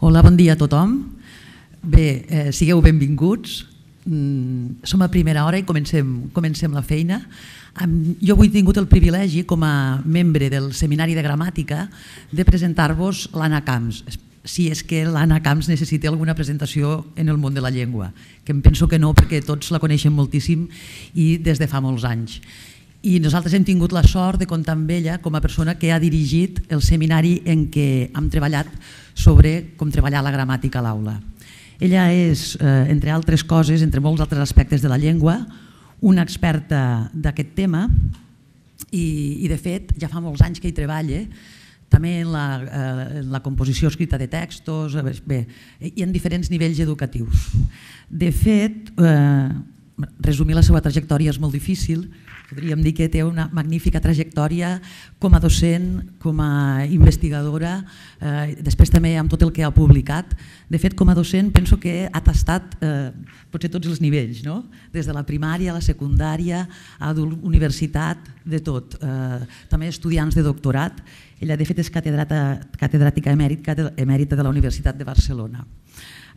Hola, bon dia a tothom. Bé, eh, sigueu benvinguts. Mm, som a primera hora i comencem, comencem la feina. Jo avui he tingut el privilegi, com a membre del Seminari de Gramàtica, de presentar-vos l'Anna Camps, si és que l'Anna Camps necessita alguna presentació en el món de la llengua, que em penso que no perquè tots la coneixen moltíssim i des de fa molts anys. I nosaltres hem tingut la sort de comptar amb ella com a persona que ha dirigit el seminari en què hem treballat sobre com treballar la gramàtica a l'aula. Ella és, eh, entre altres coses, entre molts altres aspectes de la llengua, una experta d'aquest tema i, i de fet ja fa molts anys que hi treballa també en la, eh, en la composició escrita de textos bé, i en diferents nivells educatius. De fet, eh, resumir la seva trajectòria és molt difícil, podríem dir que té una magnífica trajectòria com a docent, com a investigadora, eh, després també amb tot el que ha publicat. De fet, com a docent penso que ha tastat eh, potser tots els nivells, no? des de la primària, la secundària, a universitat, de tot. Eh, també estudiants de doctorat. Ella de fet és catedràtica emèrita de la Universitat de Barcelona.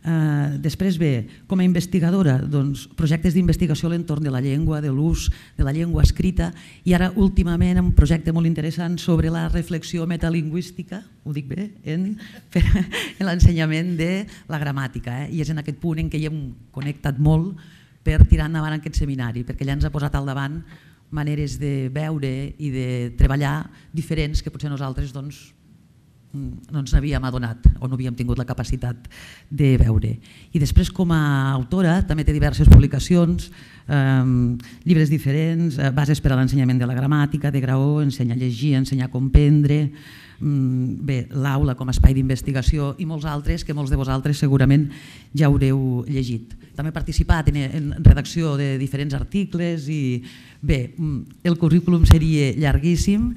Eh, després ve, com a investigadora, doncs, projectes d'investigació a l'entorn de la llengua, de l'ús de la llengua escrita i ara últimament un projecte molt interessant sobre la reflexió metalingüística, ho dic bé, en, en l'ensenyament de la gramàtica. Eh? I és en aquest punt en què hi hem connectat molt per tirar endavant aquest seminari, perquè ella ens ha posat al davant maneres de veure i de treballar diferents que potser nosaltres doncs, no ens n'havíem adonat o no havíem tingut la capacitat de veure. I després com a autora també té diverses publicacions, eh, llibres diferents, eh, bases per a l'ensenyament de la gramàtica, de graó, ensenya a llegir, ensenya a comprendre, mm, bé, l'aula com a espai d'investigació i molts altres que molts de vosaltres segurament ja haureu llegit. També he participat en, en redacció de diferents articles i bé, mm, el currículum seria llarguíssim,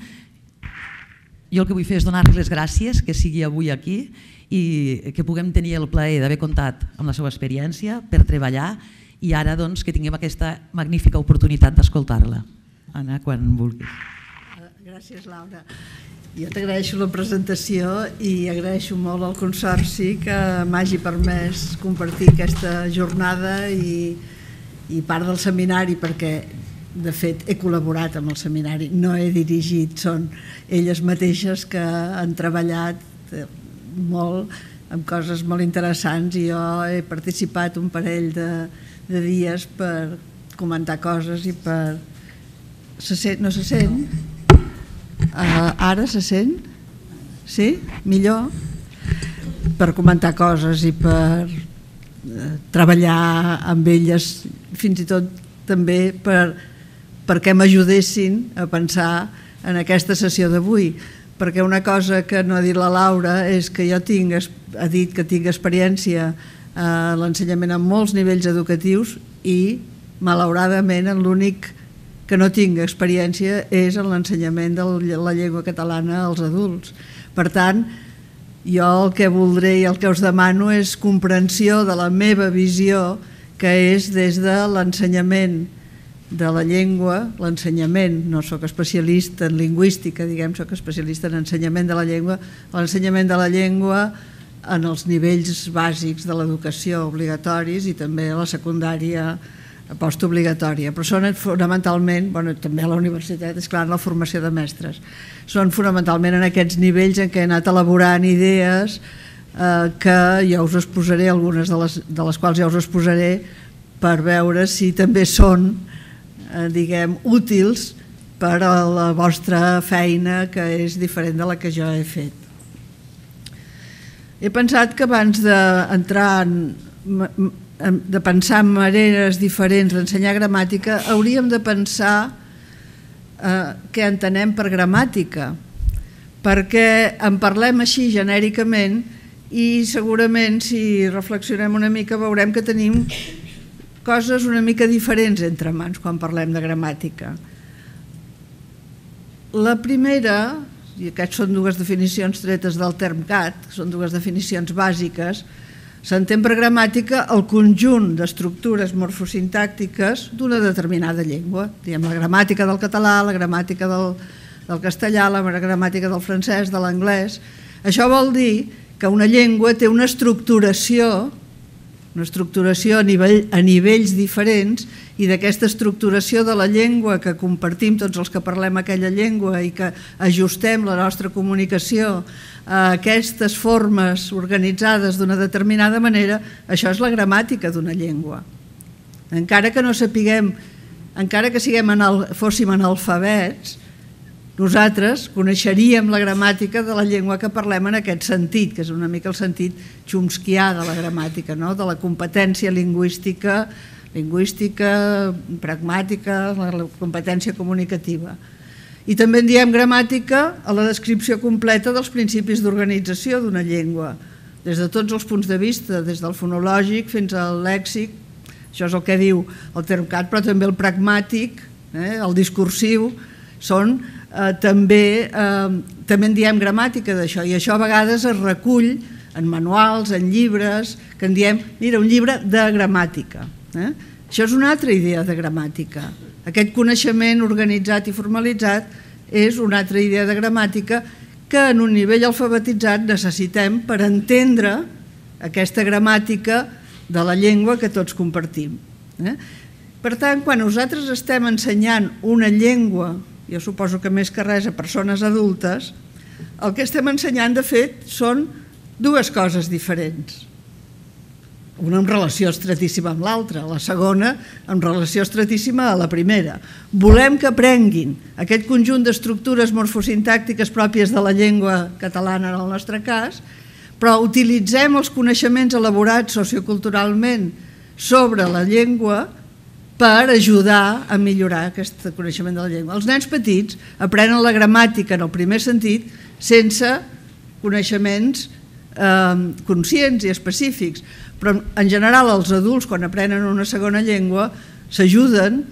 jo el que vull fer és donar-li les gràcies que sigui avui aquí i que puguem tenir el plaer d'haver comptat amb la seva experiència per treballar i ara doncs, que tinguem aquesta magnífica oportunitat d'escoltar-la. Anna, quan vulguis. Gràcies, Laura. Jo t'agraeixo la presentació i agraeixo molt al Consorci que m'hagi permès compartir aquesta jornada i, i part del seminari perquè de fet he col·laborat amb el seminari, no he dirigit, són elles mateixes que han treballat eh, molt amb coses molt interessants i jo he participat un parell de, de dies per comentar coses i per... Se sent, no se sent? Uh, ara se sent? Sí? Millor? Per comentar coses i per uh, treballar amb elles, fins i tot també per perquè m'ajudessin a pensar en aquesta sessió d'avui perquè una cosa que no ha dit la Laura és que jo tinc, ha dit que tinc experiència a l'ensenyament en molts nivells educatius i malauradament l'únic que no tinc experiència és en l'ensenyament de la llengua catalana als adults. Per tant, jo el que voldré i el que us demano és comprensió de la meva visió que és des de l'ensenyament de la llengua, l'ensenyament, no sóc especialista en lingüística, diguem, sóc especialista en ensenyament de la llengua, l'ensenyament de la llengua en els nivells bàsics de l'educació obligatoris i també a la secundària postobligatòria, però són fonamentalment, bueno, també a la universitat, és clar, la formació de mestres, són fonamentalment en aquests nivells en què he anat elaborant idees eh, que ja us exposaré, algunes de les, de les quals ja us exposaré, per veure si també són eh, diguem, útils per a la vostra feina que és diferent de la que jo he fet. He pensat que abans d'entrar en, de pensar en maneres diferents d'ensenyar gramàtica hauríem de pensar eh, què entenem per gramàtica perquè en parlem així genèricament i segurament si reflexionem una mica veurem que tenim coses una mica diferents entre mans quan parlem de gramàtica. La primera, i aquests són dues definicions tretes del term cat, són dues definicions bàsiques, s'entén per gramàtica el conjunt d'estructures morfosintàctiques d'una determinada llengua. Diem la gramàtica del català, la gramàtica del, del castellà, la gramàtica del francès, de l'anglès. Això vol dir que una llengua té una estructuració, una estructuració a, nivell, a nivells diferents i d'aquesta estructuració de la llengua que compartim tots els que parlem aquella llengua i que ajustem la nostra comunicació a aquestes formes organitzades d'una determinada manera, això és la gramàtica d'una llengua. Encara que no sapiguem, encara que siguem anal, fóssim analfabets, nosaltres coneixeríem la gramàtica de la llengua que parlem en aquest sentit, que és una mica el sentit chomskià de la gramàtica, no? de la competència lingüística, lingüística, pragmàtica, la competència comunicativa. I també en diem gramàtica a la descripció completa dels principis d'organització d'una llengua, des de tots els punts de vista, des del fonològic fins al lèxic, això és el que diu el termcat, però també el pragmàtic, eh, el discursiu, són eh, també, eh, també en diem gramàtica d'això, i això a vegades es recull en manuals, en llibres, que en diem, mira, un llibre de gramàtica. Eh? Això és una altra idea de gramàtica. Aquest coneixement organitzat i formalitzat és una altra idea de gramàtica que en un nivell alfabetitzat necessitem per entendre aquesta gramàtica de la llengua que tots compartim. Eh? Per tant, quan nosaltres estem ensenyant una llengua jo suposo que més que res a persones adultes, el que estem ensenyant, de fet, són dues coses diferents. Una en relació estretíssima amb l'altra, la segona en relació estretíssima a la primera. Volem que aprenguin aquest conjunt d'estructures morfosintàctiques pròpies de la llengua catalana en el nostre cas, però utilitzem els coneixements elaborats socioculturalment sobre la llengua per ajudar a millorar aquest coneixement de la llengua. Els nens petits aprenen la gramàtica en el primer sentit sense coneixements eh, conscients i específics, però en general els adults quan aprenen una segona llengua s'ajuden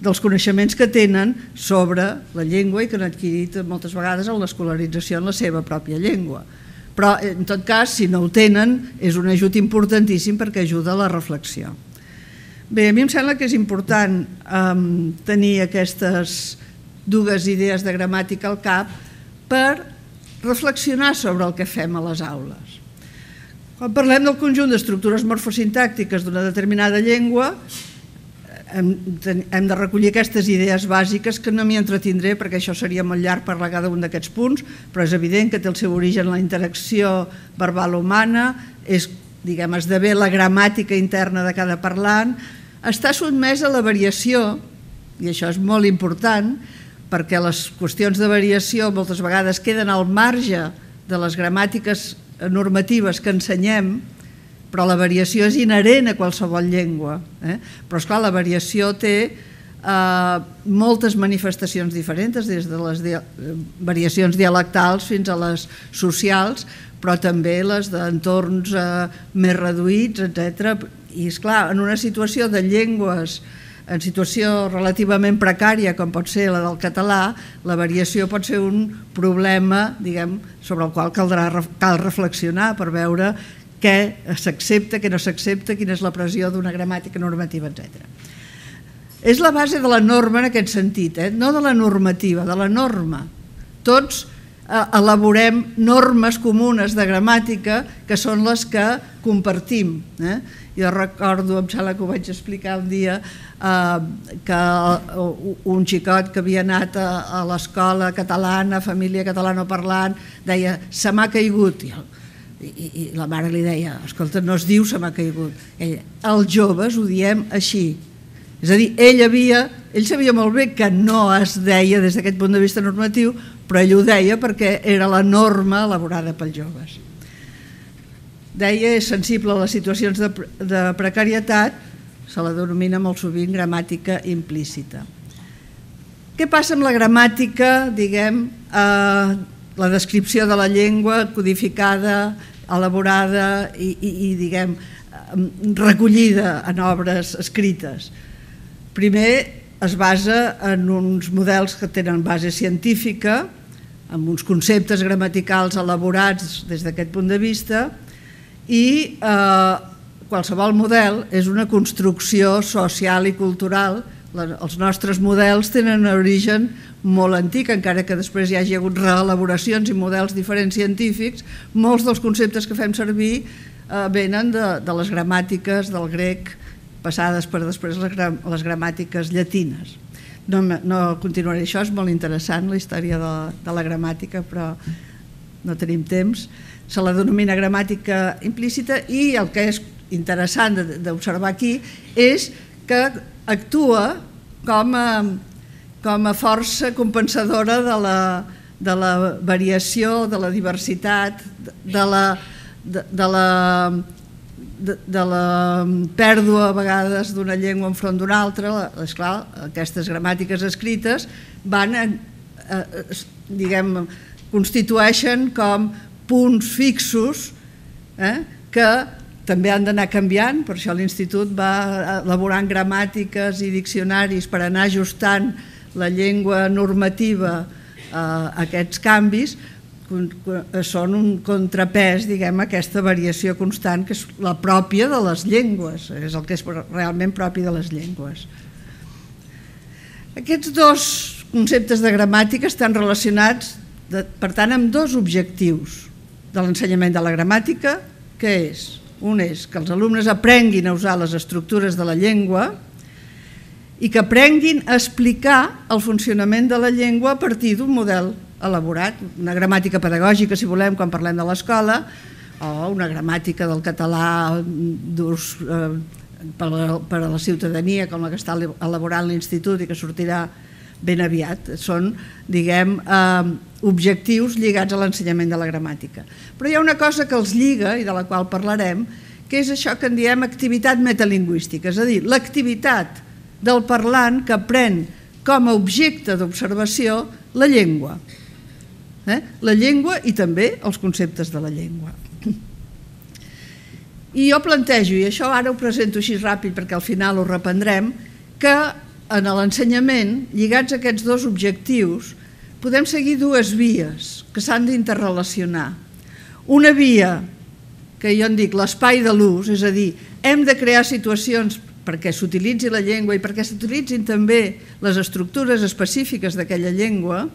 dels coneixements que tenen sobre la llengua i que han adquirit moltes vegades en l'escolarització en la seva pròpia llengua. Però, en tot cas, si no ho tenen, és un ajut importantíssim perquè ajuda a la reflexió. Bé, a mi em sembla que és important um, tenir aquestes dues idees de gramàtica al cap per reflexionar sobre el que fem a les aules. Quan parlem del conjunt d'estructures morfosintàctiques d'una determinada llengua, hem, hem de recollir aquestes idees bàsiques que no m'hi entretindré perquè això seria molt llarg parlar cada un d'aquests punts, però és evident que té el seu origen en la interacció verbal humana, és, diguem, esdevé la gramàtica interna de cada parlant, està sotmès a la variació, i això és molt important, perquè les qüestions de variació moltes vegades queden al marge de les gramàtiques normatives que ensenyem, però la variació és inherent a qualsevol llengua. Eh? Però, esclar, la variació té eh, moltes manifestacions diferents, des de les dia variacions dialectals fins a les socials, però també les d'entorns eh, més reduïts, etc i és clar, en una situació de llengües en situació relativament precària com pot ser la del català, la variació pot ser un problema diguem, sobre el qual caldrà cal reflexionar per veure què s'accepta, què no s'accepta, quina és la pressió d'una gramàtica normativa, etc. És la base de la norma en aquest sentit, eh? no de la normativa, de la norma. Tots elaborem normes comunes de gramàtica que són les que compartim. Eh? Jo recordo, em sembla que ho vaig explicar un dia, eh, que un xicot que havia anat a, l'escola catalana, família catalana parlant, deia, se m'ha caigut. I, i, I la mare li deia, escolta, no es diu se m'ha caigut. Els joves ho diem així. És a dir, havia, ell sabia molt bé que no es deia des d'aquest punt de vista normatiu, però ell ho deia perquè era la norma elaborada pels joves deia, és sensible a les situacions de, de precarietat, se la denomina molt sovint gramàtica implícita. Què passa amb la gramàtica, diguem, eh, la descripció de la llengua codificada, elaborada i, i, i diguem, recollida en obres escrites? Primer, es basa en uns models que tenen base científica, amb uns conceptes gramaticals elaborats des d'aquest punt de vista, i eh, qualsevol model és una construcció social i cultural. Els nostres models tenen un origen molt antic, encara que després hi hagi hagut reelaboracions i models diferents científics, molts dels conceptes que fem servir eh, venen de, de les gramàtiques del grec passades per després les, les gramàtiques llatines. No, no continuaré això, és molt interessant la història de, de la gramàtica, però no tenim temps. Se la denomina gramàtica implícita i el que és interessant d'observar aquí és que actua com a, com a força compensadora de la, de la variació, de la diversitat, de la, de, de la, de, de la pèrdua a vegades d'una llengua enfront d'una altra, esclar, aquestes gramàtiques escrites van, a, a, diguem, constitueixen com punts fixos eh, que també han d'anar canviant, per això l'Institut va elaborant gramàtiques i diccionaris per anar ajustant la llengua normativa a aquests canvis, són un contrapès, diguem, aquesta variació constant que és la pròpia de les llengües, és el que és realment propi de les llengües. Aquests dos conceptes de gramàtica estan relacionats, de, per tant, amb dos objectius de l'ensenyament de la gramàtica, que és, un és que els alumnes aprenguin a usar les estructures de la llengua i que aprenguin a explicar el funcionament de la llengua a partir d'un model elaborat, una gramàtica pedagògica, si volem, quan parlem de l'escola, o una gramàtica del català d'ús eh, per, per a la ciutadania, com la que està elaborant l'Institut i que sortirà ben aviat. Són, diguem, eh, objectius lligats a l'ensenyament de la gramàtica. Però hi ha una cosa que els lliga, i de la qual parlarem, que és això que en diem activitat metalingüística, és a dir, l'activitat del parlant que pren com a objecte d'observació la llengua eh? la llengua i també els conceptes de la llengua. I jo plantejo, i això ara ho presento així ràpid perquè al final ho reprendrem, que en l'ensenyament, lligats a aquests dos objectius, podem seguir dues vies que s'han d'interrelacionar. Una via, que jo en dic l'espai de l'ús, és a dir, hem de crear situacions perquè s'utilitzi la llengua i perquè s'utilitzin també les estructures específiques d'aquella llengua,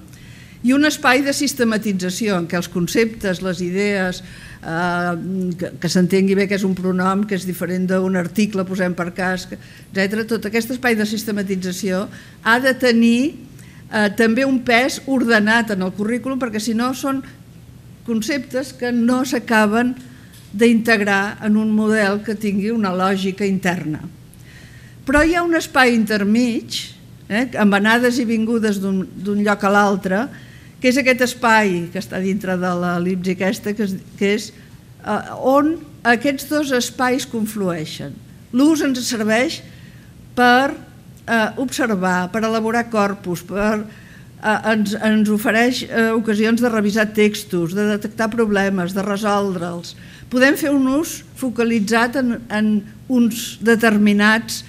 i un espai de sistematització en què els conceptes, les idees, eh, que, s'entengui bé que és un pronom, que és diferent d'un article, posem per cas, etc. Tot aquest espai de sistematització ha de tenir eh, també un pes ordenat en el currículum perquè si no són conceptes que no s'acaben d'integrar en un model que tingui una lògica interna. Però hi ha un espai intermig, eh, amb anades i vingudes d'un lloc a l'altre, que és aquest espai que està dintre de l'elipsi aquesta, que és, que és eh, on aquests dos espais conflueixen. L'ús ens serveix per eh, observar, per elaborar corpus, per, eh, ens, ens ofereix ocasions de revisar textos, de detectar problemes, de resoldre'ls. Podem fer un ús focalitzat en, en uns determinats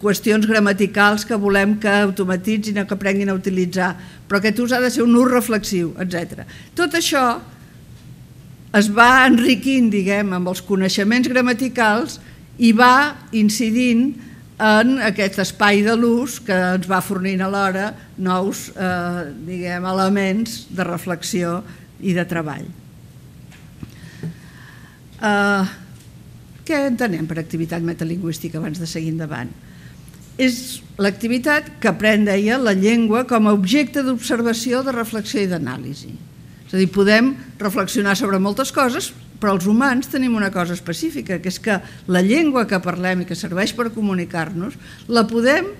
qüestions gramaticals que volem que automatitzin o que aprenguin a utilitzar, però aquest ús ha de ser un ús reflexiu, etc. Tot això es va enriquint, diguem, amb els coneixements gramaticals i va incidint en aquest espai de l'ús que ens va fornint alhora nous eh, diguem, elements de reflexió i de treball. Eh, què entenem per activitat metalingüística abans de seguir endavant? És l'activitat que pren, deia, la llengua com a objecte d'observació, de reflexió i d'anàlisi. És a dir, podem reflexionar sobre moltes coses, però els humans tenim una cosa específica, que és que la llengua que parlem i que serveix per comunicar-nos, la podem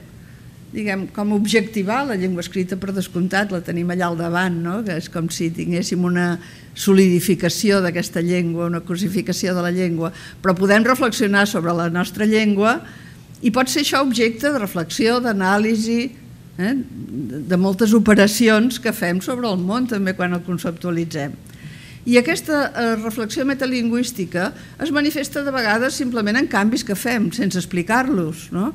diguem, com objectivar la llengua escrita per descomptat, la tenim allà al davant, no? que és com si tinguéssim una solidificació d'aquesta llengua, una cosificació de la llengua, però podem reflexionar sobre la nostra llengua i pot ser això objecte de reflexió, d'anàlisi, eh? de moltes operacions que fem sobre el món també quan el conceptualitzem. I aquesta eh, reflexió metalingüística es manifesta de vegades simplement en canvis que fem, sense explicar-los, no?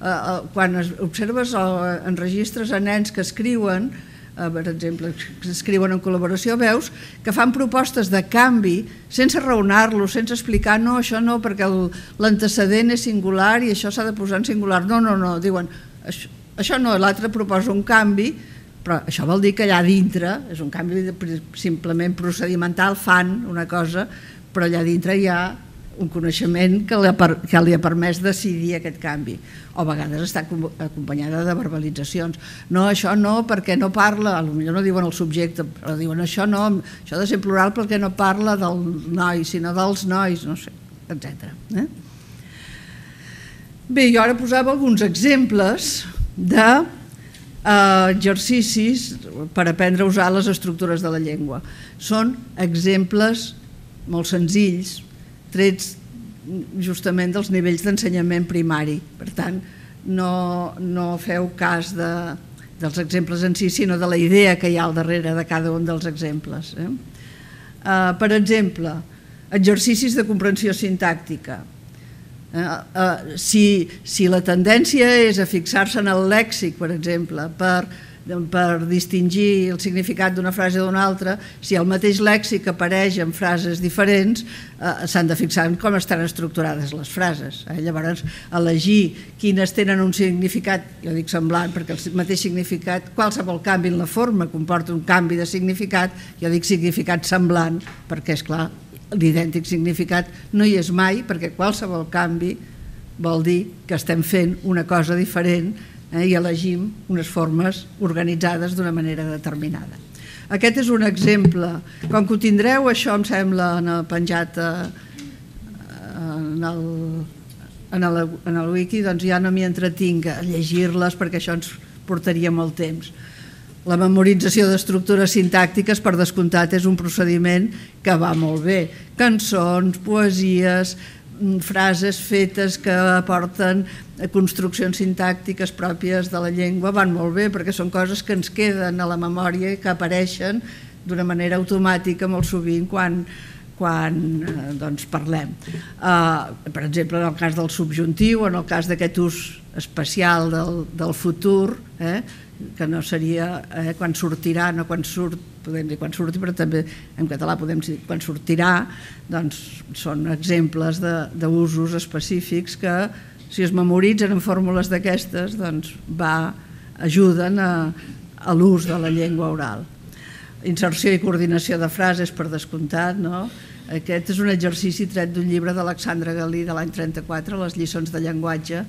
Eh, eh, quan observes o enregistres a nens que escriuen, eh, per exemple, que escriuen en col·laboració, veus que fan propostes de canvi sense raonar-los, sense explicar no, això no, perquè l'antecedent és singular i això s'ha de posar en singular. No, no, no, diuen això, això no, l'altre proposa un canvi, però això vol dir que allà dintre, és un canvi de, simplement procedimental, fan una cosa, però allà dintre hi ha un coneixement que li, que li ha permès decidir aquest canvi o a vegades està acompanyada de verbalitzacions no, això no, perquè no parla potser no diuen el subjecte, però diuen això no això ha de ser plural perquè no parla del noi, sinó dels nois no sé, etc. Eh? Bé, jo ara posava alguns exemples de eh, exercicis per aprendre a usar les estructures de la llengua són exemples molt senzills trets justament dels nivells d'ensenyament primari. Per tant, no, no feu cas de, dels exemples en si, sinó de la idea que hi ha al darrere de cada un dels exemples. Eh? Uh, per exemple, exercicis de comprensió sintàctica. Uh, uh, si, si la tendència és a fixar-se en el lèxic, per exemple, per per distingir el significat d'una frase d'una altra, si el mateix lèxic apareix en frases diferents, eh, s'han de fixar en com estan estructurades les frases. Eh? Llavors, elegir quines tenen un significat, jo dic semblant, perquè el mateix significat, qualsevol canvi en la forma comporta un canvi de significat, jo dic significat semblant, perquè, és clar l'idèntic significat no hi és mai, perquè qualsevol canvi vol dir que estem fent una cosa diferent eh, i elegim unes formes organitzades d'una manera determinada. Aquest és un exemple. Com que ho tindreu, això em sembla en el penjat eh, en el, en el, en el wiki, doncs ja no m'hi entretinc a llegir-les perquè això ens portaria molt temps. La memorització d'estructures sintàctiques, per descomptat, és un procediment que va molt bé. Cançons, poesies, frases fetes que aporten construccions sintàctiques pròpies de la llengua van molt bé perquè són coses que ens queden a la memòria i que apareixen d'una manera automàtica molt sovint quan, quan eh, doncs, parlem. Uh, per exemple, en el cas del subjuntiu, en el cas d'aquest ús especial del, del futur, eh, que no seria eh, quan sortirà, no quan surt, podem dir quan surti, però també en català podem dir quan sortirà, doncs són exemples d'usos específics que si es memoritzen en fórmules d'aquestes doncs va, ajuden a, a l'ús de la llengua oral. Inserció i coordinació de frases per descomptat, no? Aquest és un exercici tret d'un llibre d'Alexandre Galí de l'any 34, les lliçons de llenguatge,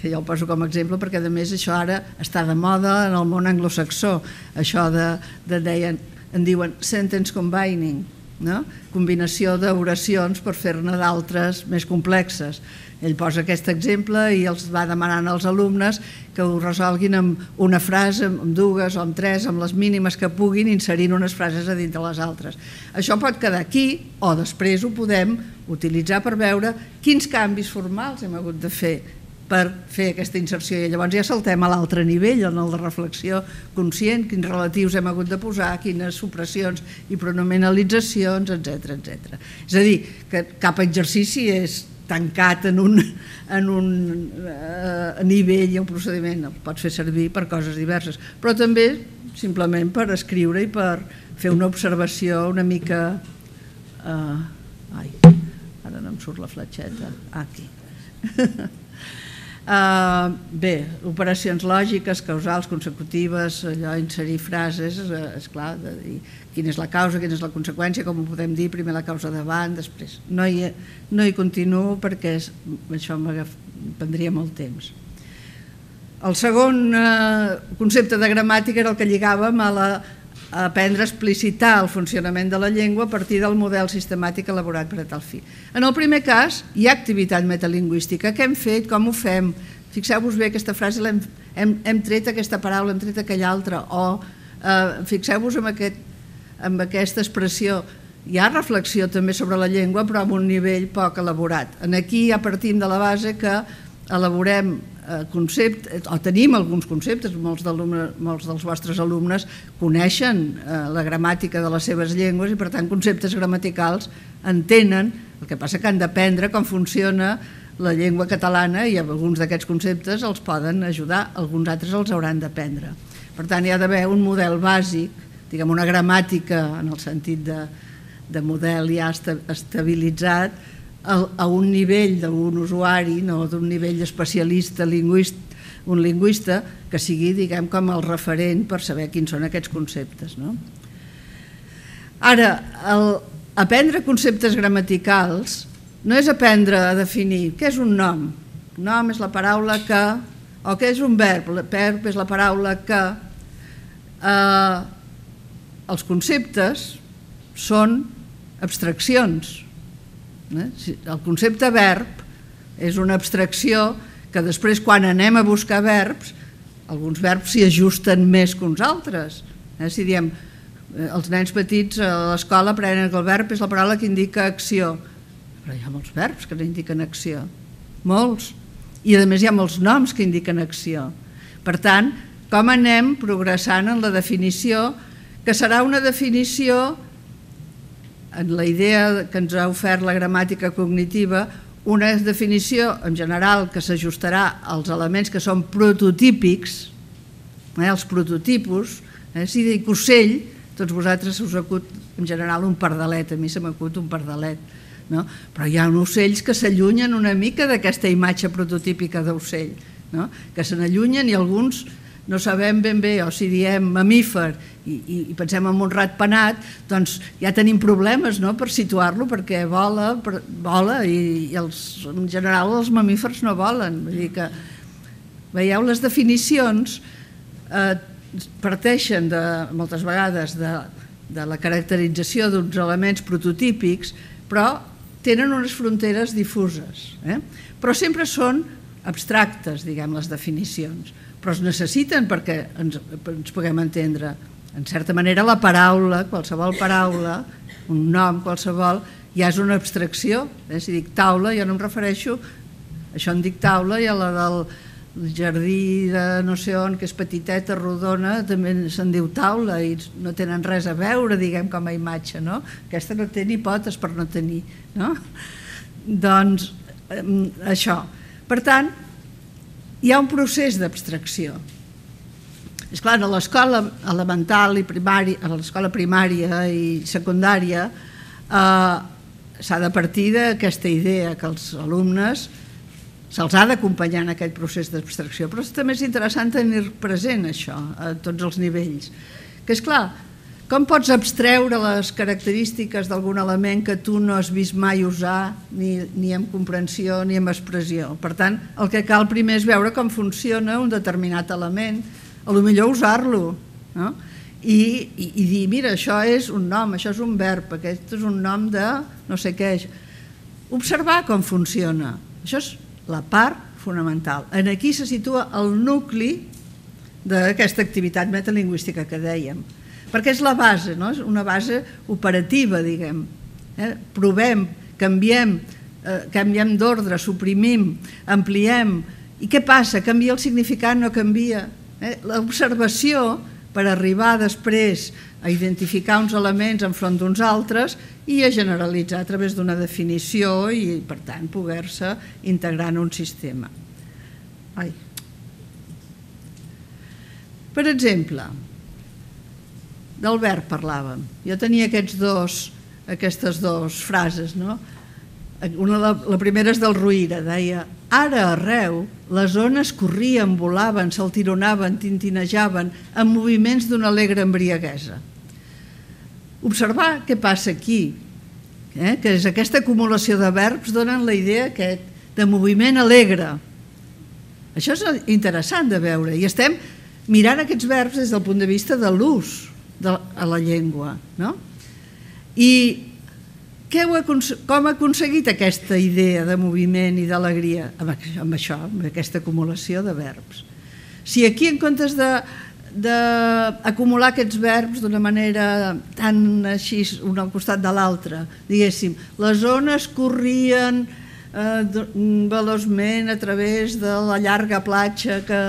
que jo el poso com a exemple perquè a més això ara està de moda en el món anglosaxó, això de, de deien, en diuen sentence combining, no? combinació d'oracions per fer-ne d'altres més complexes. Ell posa aquest exemple i els va demanant als alumnes que ho resolguin amb una frase, amb dues o amb tres, amb les mínimes que puguin, inserint unes frases a dintre les altres. Això pot quedar aquí o després ho podem utilitzar per veure quins canvis formals hem hagut de fer per fer aquesta inserció i llavors ja saltem a l'altre nivell, en el de reflexió conscient, quins relatius hem hagut de posar, quines supressions i pronominalitzacions, etc etc. És a dir, que cap exercici és tancat en un, en un eh, nivell i un procediment, el pots fer servir per coses diverses, però també simplement per escriure i per fer una observació una mica... Eh, ai, ara no em surt la fletxeta, aquí. Uh, bé, operacions lògiques, causals, consecutives, allò, inserir frases, uh, esclar, de dir quina és la causa, quina és la conseqüència, com ho podem dir, primer la causa davant, després. No hi, no hi continuo perquè és, això prendria molt temps. El segon uh, concepte de gramàtica era el que lligàvem a la aprendre a explicitar el funcionament de la llengua a partir del model sistemàtic elaborat per a tal fi. En el primer cas, hi ha activitat metalingüística. Què hem fet? Com ho fem? Fixeu-vos bé, aquesta frase hem, hem, hem tret aquesta paraula, hem tret aquella altra, o eh, fixeu-vos en, aquest, en aquesta expressió. Hi ha reflexió també sobre la llengua, però amb un nivell poc elaborat. En aquí ja partim de la base que elaborem concepte, o tenim alguns conceptes, molts, molts dels vostres alumnes coneixen eh, la gramàtica de les seves llengües i per tant conceptes gramaticals entenen, el que passa que han d'aprendre com funciona la llengua catalana i alguns d'aquests conceptes els poden ajudar, alguns altres els hauran d'aprendre. Per tant, hi ha d'haver un model bàsic, diguem una gramàtica en el sentit de, de model ja estabilitzat, a, a un nivell d'un usuari, no d'un nivell especialista lingüista, un lingüista que sigui, diguem, com el referent per saber quins són aquests conceptes. No? Ara, el, aprendre conceptes gramaticals no és aprendre a definir què és un nom. Nom és la paraula que, o què és un verb? El verb és la paraula que. Eh, els conceptes són abstraccions. Eh? El concepte verb és una abstracció que després quan anem a buscar verbs, alguns verbs s'hi ajusten més que uns altres. Eh? Si diem, eh, els nens petits a l'escola aprenen que el verb és la paraula que indica acció, però hi ha molts verbs que no indiquen acció, molts, i a més hi ha molts noms que indiquen acció. Per tant, com anem progressant en la definició, que serà una definició en la idea que ens ha ofert la gramàtica cognitiva, una definició en general que s'ajustarà als elements que són prototípics, eh, els prototipus, eh, si dic ocell, tots vosaltres us acut en general un pardalet, a mi se m'acut un pardalet, no? però hi ha ocells que s'allunyen una mica d'aquesta imatge prototípica d'ocell, no? que se n'allunyen i alguns no sabem ben bé, o si diem mamífer i, i, i pensem en un rat penat, doncs ja tenim problemes no? per situar-lo perquè vola, per, vola i, i els, en general els mamífers no volen. Vull dir que, veieu, les definicions eh, parteixen de, moltes vegades de, de la caracterització d'uns elements prototípics, però tenen unes fronteres difuses, eh? però sempre són abstractes, diguem, les definicions però es necessiten perquè ens, ens puguem entendre. En certa manera, la paraula, qualsevol paraula, un nom qualsevol, ja és una abstracció. Eh? Si dic taula, ja no em refereixo, això en dic taula i a la del jardí de no sé on, que és petiteta, rodona, també se'n diu taula i no tenen res a veure, diguem, com a imatge, no? Aquesta no té ni potes per no tenir, no? Doncs, això. Per tant, hi ha un procés d'abstracció. És clar, a l'escola elemental i primària, a l'escola primària i secundària eh, s'ha de partir d'aquesta idea que els alumnes se'ls ha d'acompanyar en aquest procés d'abstracció, però també és interessant tenir present això a tots els nivells. Que és clar, com pots abstreure les característiques d'algun element que tu no has vist mai usar ni, ni amb comprensió ni amb expressió? Per tant, el que cal primer és veure com funciona un determinat element, a lo millor usar-lo, no? I, i, i dir, mira, això és un nom, això és un verb, aquest és un nom de no sé què. Observar com funciona. Això és la part fonamental. En aquí se situa el nucli d'aquesta activitat metalingüística que dèiem perquè és la base, no? és una base operativa, diguem. Eh? Provem, canviem, eh, canviem d'ordre, suprimim, ampliem. I què passa? Canvia el significat, no canvia. Eh? L'observació per arribar després a identificar uns elements enfront d'uns altres i a generalitzar a través d'una definició i, per tant, poder-se integrar en un sistema. Ai. Per exemple, del verb parlàvem. Jo tenia aquests dos, aquestes dues frases, no? Una, la, la primera és del Ruïra, deia Ara arreu les ones corrien, volaven, saltironaven, tintinejaven amb moviments d'una alegre embriaguesa. Observar què passa aquí, eh? que és aquesta acumulació de verbs donen la idea aquest, de moviment alegre. Això és interessant de veure i estem mirant aquests verbs des del punt de vista de l'ús, de, a la llengua. No? I què heu, com ha aconseguit aquesta idea de moviment i d'alegria? Amb, amb això, amb aquesta acumulació de verbs. Si aquí en comptes de d'acumular aquests verbs d'una manera tan així, un al costat de l'altre, diguéssim, les ones corrien eh, veloçment a través de la llarga platja que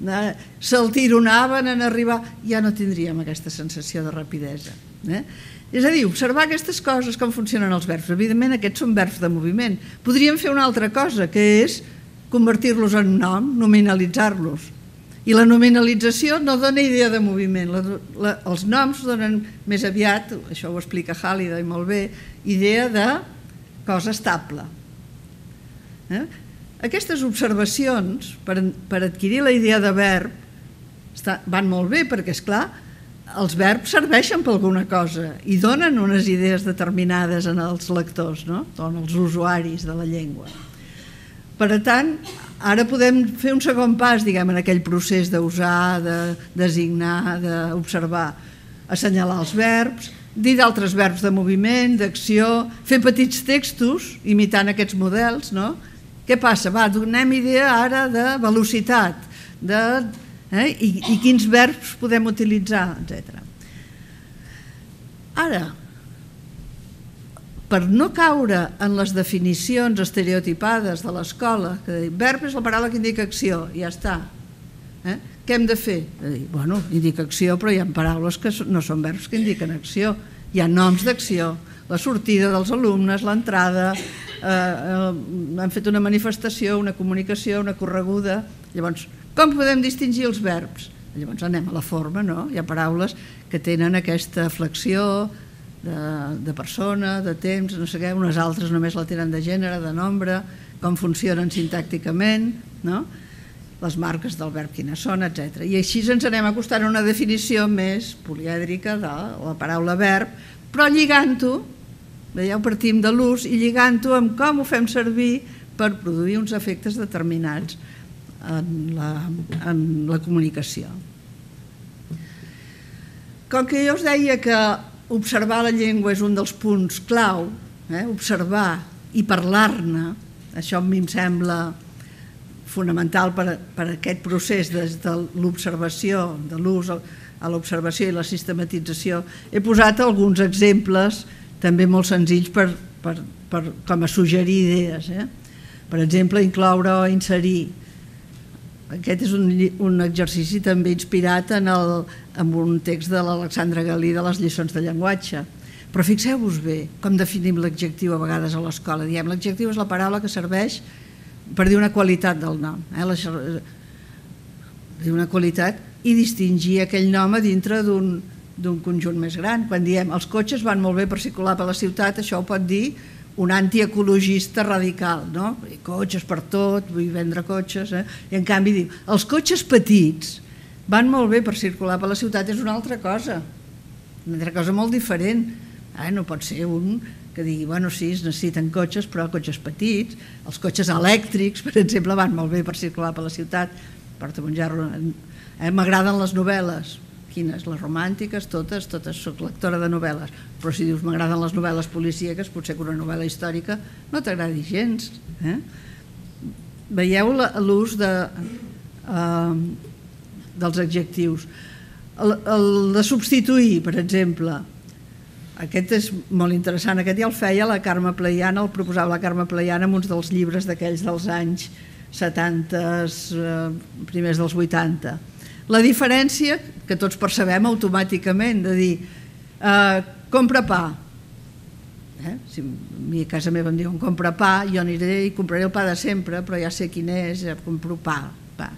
se'l tironaven en arribar, ja no tindríem aquesta sensació de rapidesa. Eh? És a dir, observar aquestes coses, com funcionen els verbs. Evidentment, aquests són verbs de moviment. Podríem fer una altra cosa, que és convertir-los en nom, nominalitzar-los. I la nominalització no dona idea de moviment. La, la, els noms donen més aviat, això ho explica Halliday molt bé, idea de cosa estable. Eh? Aquestes observacions, per, per adquirir la idea de verb, està, van molt bé perquè, és clar, els verbs serveixen per alguna cosa i donen unes idees determinades en els lectors, no? en els usuaris de la llengua. Per tant, ara podem fer un segon pas, diguem, en aquell procés d'usar, de designar, d'observar, assenyalar els verbs, dir d'altres verbs de moviment, d'acció, fer petits textos imitant aquests models, no? Què passa? Va, donem idea ara de velocitat, de eh? I, i quins verbs podem utilitzar, etc. Ara, per no caure en les definicions estereotipades de l'escola, que dir, verb és la paraula que indica acció, ja està. Eh? Què hem de fer? De dir, bueno, indica acció, però hi ha paraules que no són verbs que indiquen acció. Hi ha noms d'acció, la sortida dels alumnes, l'entrada, eh, eh, han fet una manifestació, una comunicació, una correguda. Llavors, com podem distingir els verbs? Llavors anem a la forma, no? Hi ha paraules que tenen aquesta flexió de, de persona, de temps, no sé què, unes altres només la tenen de gènere, de nombre, com funcionen sintàcticament, no? les marques del verb quines són, etc. I així ens anem acostant a una definició més polièdrica de la paraula verb, però lligant-ho, veieu, partim de l'ús i lligant-ho amb com ho fem servir per produir uns efectes determinats en la, en la comunicació. Com que jo us deia que observar la llengua és un dels punts clau, eh? observar i parlar-ne, això a mi em sembla fonamental per, per aquest procés des de l'observació, de l'ús a l'observació i la sistematització. He posat alguns exemples també molt senzills per, per, per, com a suggerir idees. Eh? Per exemple, incloure o inserir aquest és un, un exercici també inspirat en, el, en un text de l'Alexandre Galí de les lliçons de llenguatge. Però fixeu-vos bé com definim l'adjectiu a vegades a l'escola. Diem l'adjectiu és la paraula que serveix per dir una qualitat del nom. Eh? La, dir una qualitat i distingir aquell nom a dintre d'un d'un conjunt més gran. Quan diem els cotxes van molt bé per circular per la ciutat, això ho pot dir un antiecologista radical, no? Cotxes per tot, vull vendre cotxes, eh? i en canvi diu, els cotxes petits van molt bé per circular per la ciutat, és una altra cosa, una altra cosa molt diferent. Eh? No pot ser un que digui, bueno, sí, es necessiten cotxes, però cotxes petits, els cotxes elèctrics, per exemple, van molt bé per circular per la ciutat, porta un jarro... Eh? M'agraden les novel·les, quines? Les romàntiques, totes, totes, soc lectora de novel·les, però si dius m'agraden les novel·les policíaques, potser que una novel·la històrica no t'agradi gens. Eh? Veieu l'ús de, uh, dels adjectius. El, el de substituir, per exemple, aquest és molt interessant, aquest ja el feia la Carme Pleiana, el proposava la Carme Pleiana en uns dels llibres d'aquells dels anys 70, eh, primers dels 80 la diferència, que tots percebem automàticament, de dir, eh, compra pa. Eh? Si a casa meva em diuen compra pa, jo aniré i compraré el pa de sempre, però ja sé quin és, ja compro pa. pa.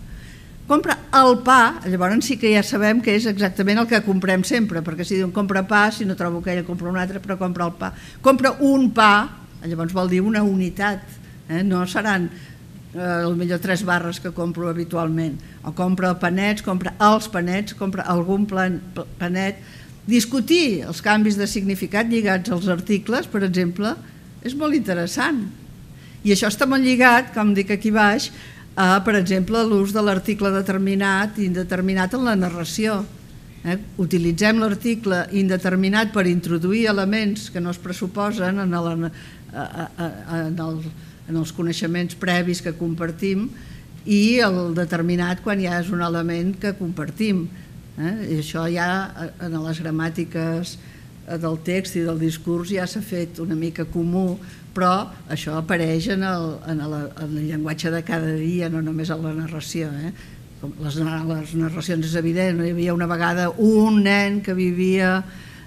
Compra el pa, llavors sí que ja sabem que és exactament el que comprem sempre, perquè si diuen compra pa, si no trobo aquella, compro un altre, però compra el pa. Compra un pa, llavors vol dir una unitat, eh? no seran eh, millor tres barres que compro habitualment, o compra panets, compra els panets, compra algun plan, panet. Discutir els canvis de significat lligats als articles, per exemple, és molt interessant. I això està molt lligat, com dic aquí baix, a, per exemple, l'ús de l'article determinat i indeterminat en la narració. Eh? Utilitzem l'article indeterminat per introduir elements que no es pressuposen en, la, en el en els coneixements previs que compartim i el determinat quan ja és un element que compartim. Eh? I això ja en les gramàtiques del text i del discurs ja s'ha fet una mica comú, però això apareix en el, en, el, en el llenguatge de cada dia, no només en la narració. Eh? Com les, les narracions és evident, hi havia una vegada un nen que vivia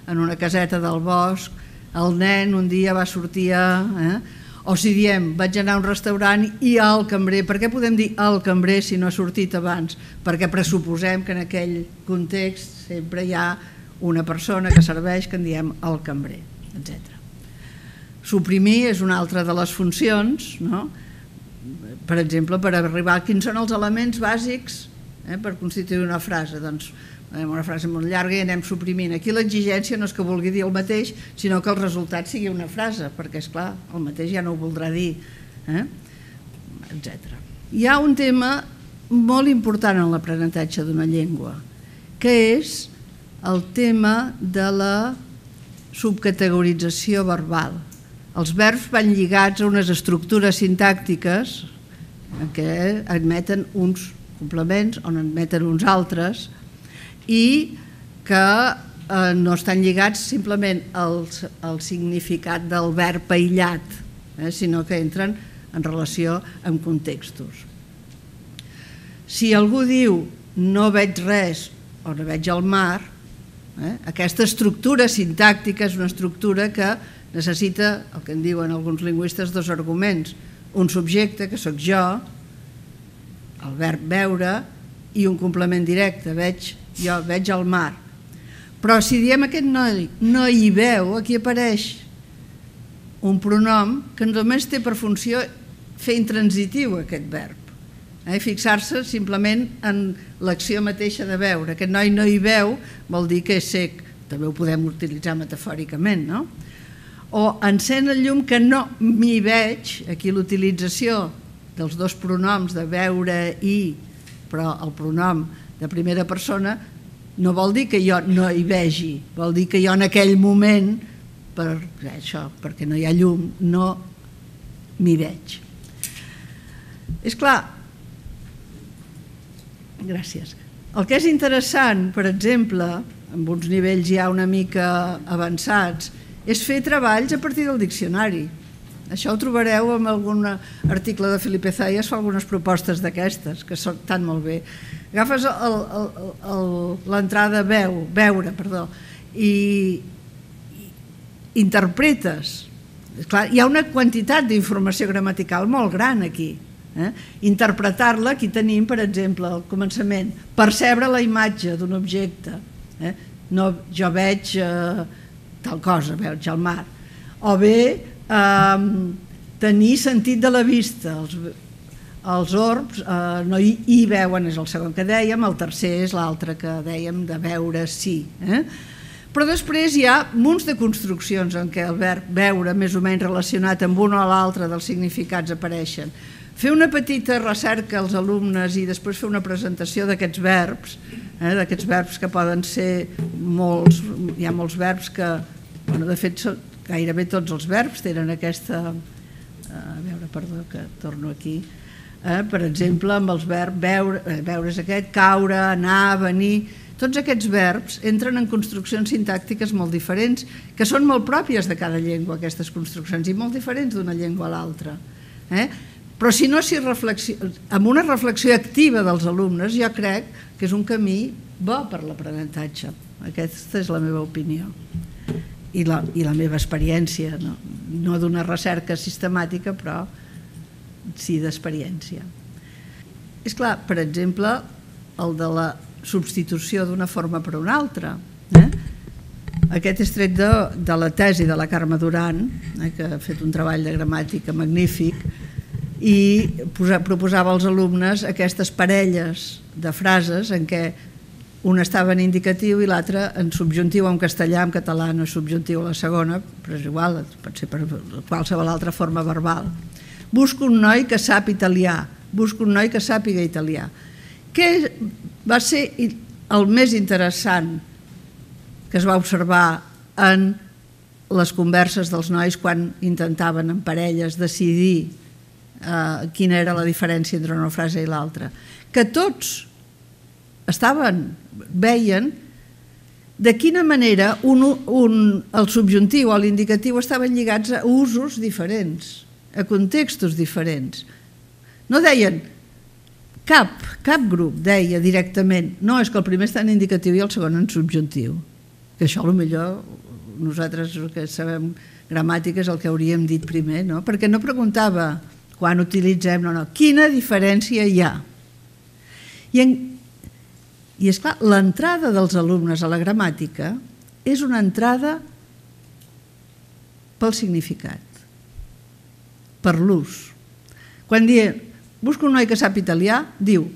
en una caseta del bosc, el nen un dia va sortir a... Eh? O si diem, vaig anar a un restaurant i al cambrer, per què podem dir al cambrer si no ha sortit abans? Perquè pressuposem que en aquell context sempre hi ha una persona que serveix que en diem al cambrer, etc. Suprimir és una altra de les funcions, no? per exemple, per arribar a quins són els elements bàsics eh, per constituir una frase. Doncs una frase molt llarga i anem suprimint. Aquí l'exigència no és que vulgui dir el mateix, sinó que el resultat sigui una frase, perquè, és clar el mateix ja no ho voldrà dir, eh? etc. Hi ha un tema molt important en l'aprenentatge d'una llengua, que és el tema de la subcategorització verbal. Els verbs van lligats a unes estructures sintàctiques que admeten uns complements on admeten uns altres i que eh, no estan lligats simplement al, al significat del verb aïllat, eh, sinó que entren en relació amb contextos. Si algú diu no veig res o no veig el mar, eh, aquesta estructura sintàctica és una estructura que necessita, el que en diuen alguns lingüistes, dos arguments. Un subjecte, que sóc jo, el verb veure, i un complement directe, veig jo veig el mar. Però si diem aquest noi no hi veu, aquí apareix un pronom que només té per funció fer intransitiu aquest verb. Eh? Fixar-se simplement en l'acció mateixa de veure. Aquest noi no hi veu vol dir que és sec. També ho podem utilitzar metafòricament, no? O encén el llum que no m'hi veig, aquí l'utilització dels dos pronoms de veure i, però el pronom de primera persona no vol dir que jo no hi vegi, vol dir que jo en aquell moment, per això, perquè no hi ha llum, no m'hi veig. És clar, gràcies. El que és interessant, per exemple, amb uns nivells ja una mica avançats, és fer treballs a partir del diccionari. Això ho trobareu en algun article de Felipe Zayas, fa algunes propostes d'aquestes, que són tan molt bé. Agafes l'entrada veu, veure, perdó, i, i interpretes. Clar, hi ha una quantitat d'informació gramatical molt gran aquí. Eh? Interpretar-la, aquí tenim, per exemple, al començament, percebre la imatge d'un objecte. Eh? No, jo veig eh, tal cosa, veig el mar. O bé eh, tenir sentit de la vista. Els, els orbs eh, no hi, hi veuen, és el segon que dèiem, el tercer és l'altre que dèiem de veure sí. Eh? Però després hi ha munts de construccions en què el verb veure, més o menys relacionat amb un o l'altre dels significats, apareixen. Fer una petita recerca als alumnes i després fer una presentació d'aquests verbs, eh, d'aquests verbs que poden ser molts, hi ha molts verbs que, bueno, de fet, gairebé tots els verbs tenen aquesta... Eh, a veure, perdó, que torno aquí. Eh, per exemple, amb els verbs veure, eh, veure és aquest, caure, anar, venir... Tots aquests verbs entren en construccions sintàctiques molt diferents, que són molt pròpies de cada llengua, aquestes construccions, i molt diferents d'una llengua a l'altra. Eh? Però si no, si reflexio... amb una reflexió activa dels alumnes, jo crec que és un camí bo per l'aprenentatge. Aquesta és la meva opinió i la, i la meva experiència, no, no d'una recerca sistemàtica, però sí d'experiència. És clar, per exemple, el de la substitució d'una forma per una altra. Eh? Aquest és tret de, de la tesi de la Carme Duran, eh, que ha fet un treball de gramàtica magnífic, i posa, proposava als alumnes aquestes parelles de frases en què un estava en indicatiu i l'altre en subjuntiu en castellà, en català no és subjuntiu la segona, però és igual, pot ser per qualsevol altra forma verbal. Busco un noi que sap italià, busco un noi que sàpiga italià. Què va ser el més interessant que es va observar en les converses dels nois quan intentaven en parelles decidir eh, quina era la diferència entre una frase i l'altra? Que tots estaven, veien de quina manera un, un, el subjuntiu o l'indicatiu estaven lligats a usos diferents, a contextos diferents. No deien cap, cap grup deia directament no, és que el primer està en indicatiu i el segon en subjuntiu. Que això millor nosaltres que sabem gramàtica és el que hauríem dit primer, no? perquè no preguntava quan utilitzem, no, no, quina diferència hi ha. I en, i és clar, l'entrada dels alumnes a la gramàtica és una entrada pel significat, per l'ús. Quan diem busca un noi que sap italià, diu,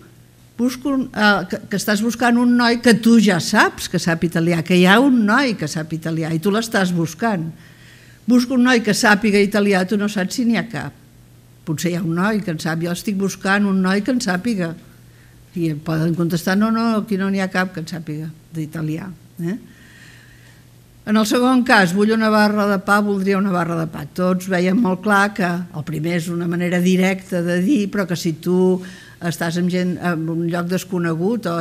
busco un, uh, que, que estàs buscant un noi que tu ja saps que sap italià, que hi ha un noi que sap italià i tu l'estàs buscant. Busco un noi que sàpiga italià, tu no saps si n'hi ha cap. Potser hi ha un noi que en sap, jo estic buscant un noi que en sàpiga. I em poden contestar, no, no, aquí no n'hi ha cap que en sàpiga d'italià. Eh? En el segon cas, vull una barra de pa, voldria una barra de pa. Tots veiem molt clar que el primer és una manera directa de dir, però que si tu estàs amb gent en un lloc desconegut o,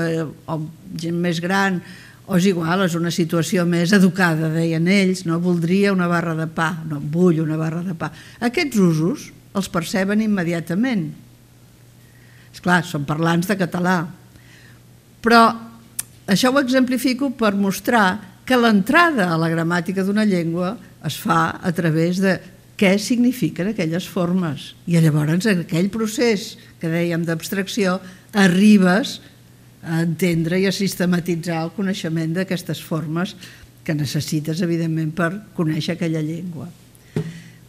o gent més gran o és igual, és una situació més educada, deien ells, no voldria una barra de pa, no vull una barra de pa. Aquests usos els perceben immediatament. És clar, són parlants de català. Però això ho exemplifico per mostrar que l'entrada a la gramàtica d'una llengua es fa a través de què signifiquen aquelles formes. I llavors en aquell procés que dèiem d'abstracció arribes a entendre i a sistematitzar el coneixement d'aquestes formes que necessites, evidentment, per conèixer aquella llengua.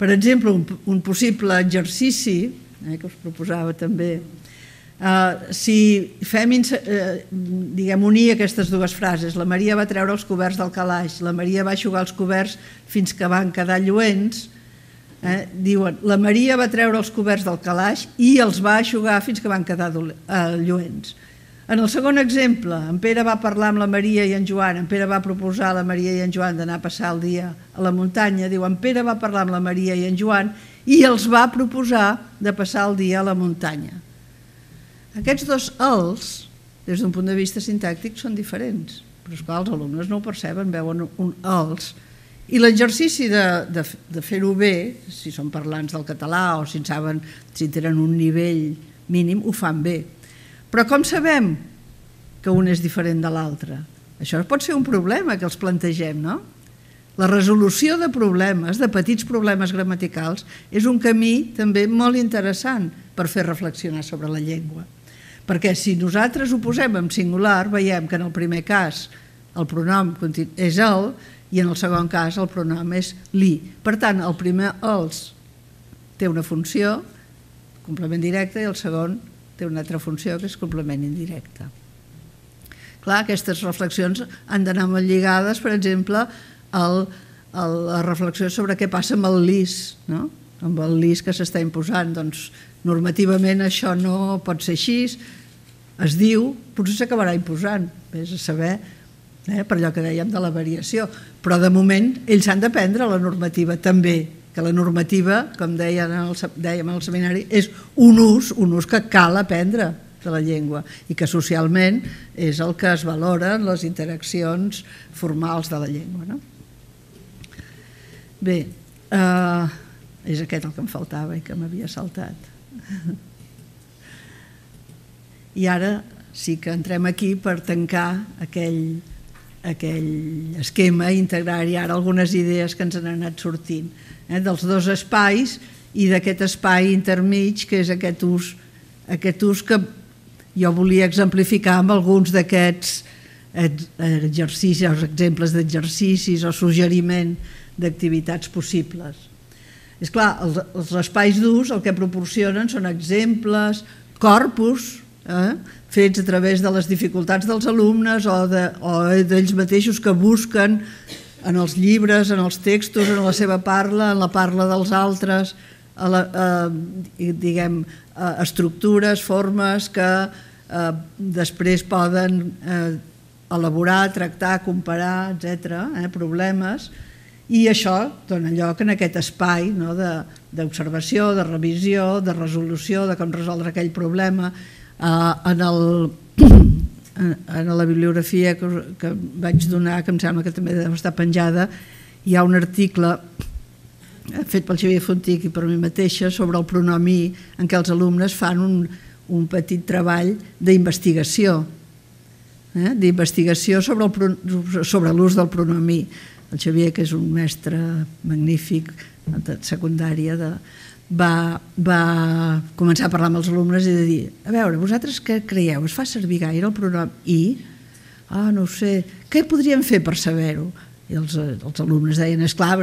Per exemple, un, un possible exercici, eh, que us proposava també, eh, si fem, eh, diguem, unir aquestes dues frases, la Maria va treure els coberts del calaix, la Maria va aixugar els coberts fins que van quedar lluents, eh, diuen, la Maria va treure els coberts del calaix i els va aixugar fins que van quedar eh, lluents. En el segon exemple, en Pere va parlar amb la Maria i en Joan, en Pere va proposar a la Maria i en Joan d'anar a passar el dia a la muntanya, diu, en Pere va parlar amb la Maria i en Joan i els va proposar de passar el dia a la muntanya. Aquests dos els, des d'un punt de vista sintàctic, són diferents, però esclar, els alumnes no ho perceben, veuen un els. I l'exercici de, de, de fer-ho bé, si són parlants del català o si en saben, si tenen un nivell mínim, ho fan bé però com sabem que un és diferent de l'altre? Això pot ser un problema que els plantegem, no? La resolució de problemes, de petits problemes gramaticals, és un camí també molt interessant per fer reflexionar sobre la llengua. Perquè si nosaltres ho posem en singular, veiem que en el primer cas el pronom és el i en el segon cas el pronom és li. Per tant, el primer els té una funció, complement directe, i el segon té una altra funció que és complement indirecte. Clar, aquestes reflexions han d'anar molt lligades, per exemple, al, a la reflexió sobre què passa amb el LIS, no? amb el LIS que s'està imposant. Doncs normativament això no pot ser així, es diu, potser s'acabarà imposant, vés a saber, eh, per allò que dèiem de la variació, però de moment ells han de prendre la normativa també que la normativa, com deien en el, dèiem en el seminari, és un ús, un ús que cal aprendre de la llengua i que socialment és el que es valora en les interaccions formals de la llengua. No? Bé, eh, és aquest el que em faltava i que m'havia saltat. I ara sí que entrem aquí per tancar aquell, aquell esquema i integrar-hi ara algunes idees que ens han anat sortint eh, dels dos espais i d'aquest espai intermig que és aquest ús, aquest ús que jo volia exemplificar amb alguns d'aquests exercicis, exemples d'exercicis o suggeriment d'activitats possibles. És clar, els, els espais d'ús el que proporcionen són exemples, corpus, eh, fets a través de les dificultats dels alumnes o d'ells de, mateixos que busquen en els llibres, en els textos, en la seva parla, en la parla dels altres, a la, eh, diguem, eh, estructures, formes que eh, després poden eh, elaborar, tractar, comparar, etc., eh, problemes, i això dona lloc en aquest espai no, d'observació, de, de revisió, de resolució, de com resoldre aquell problema. Eh, en el en la bibliografia que, que vaig donar, que em sembla que també deu estar penjada, hi ha un article fet pel Xavier Fontic i per mi mateixa sobre el pronomi en què els alumnes fan un, un petit treball d'investigació, eh? d'investigació sobre l'ús sobre del pronomi. El Xavier, que és un mestre magnífic de secundària de, va, va començar a parlar amb els alumnes i de dir, a veure, vosaltres què creieu? Es fa servir gaire el pronom i? Ah, no sé. Què podríem fer per saber-ho? I els, els alumnes deien, esclar,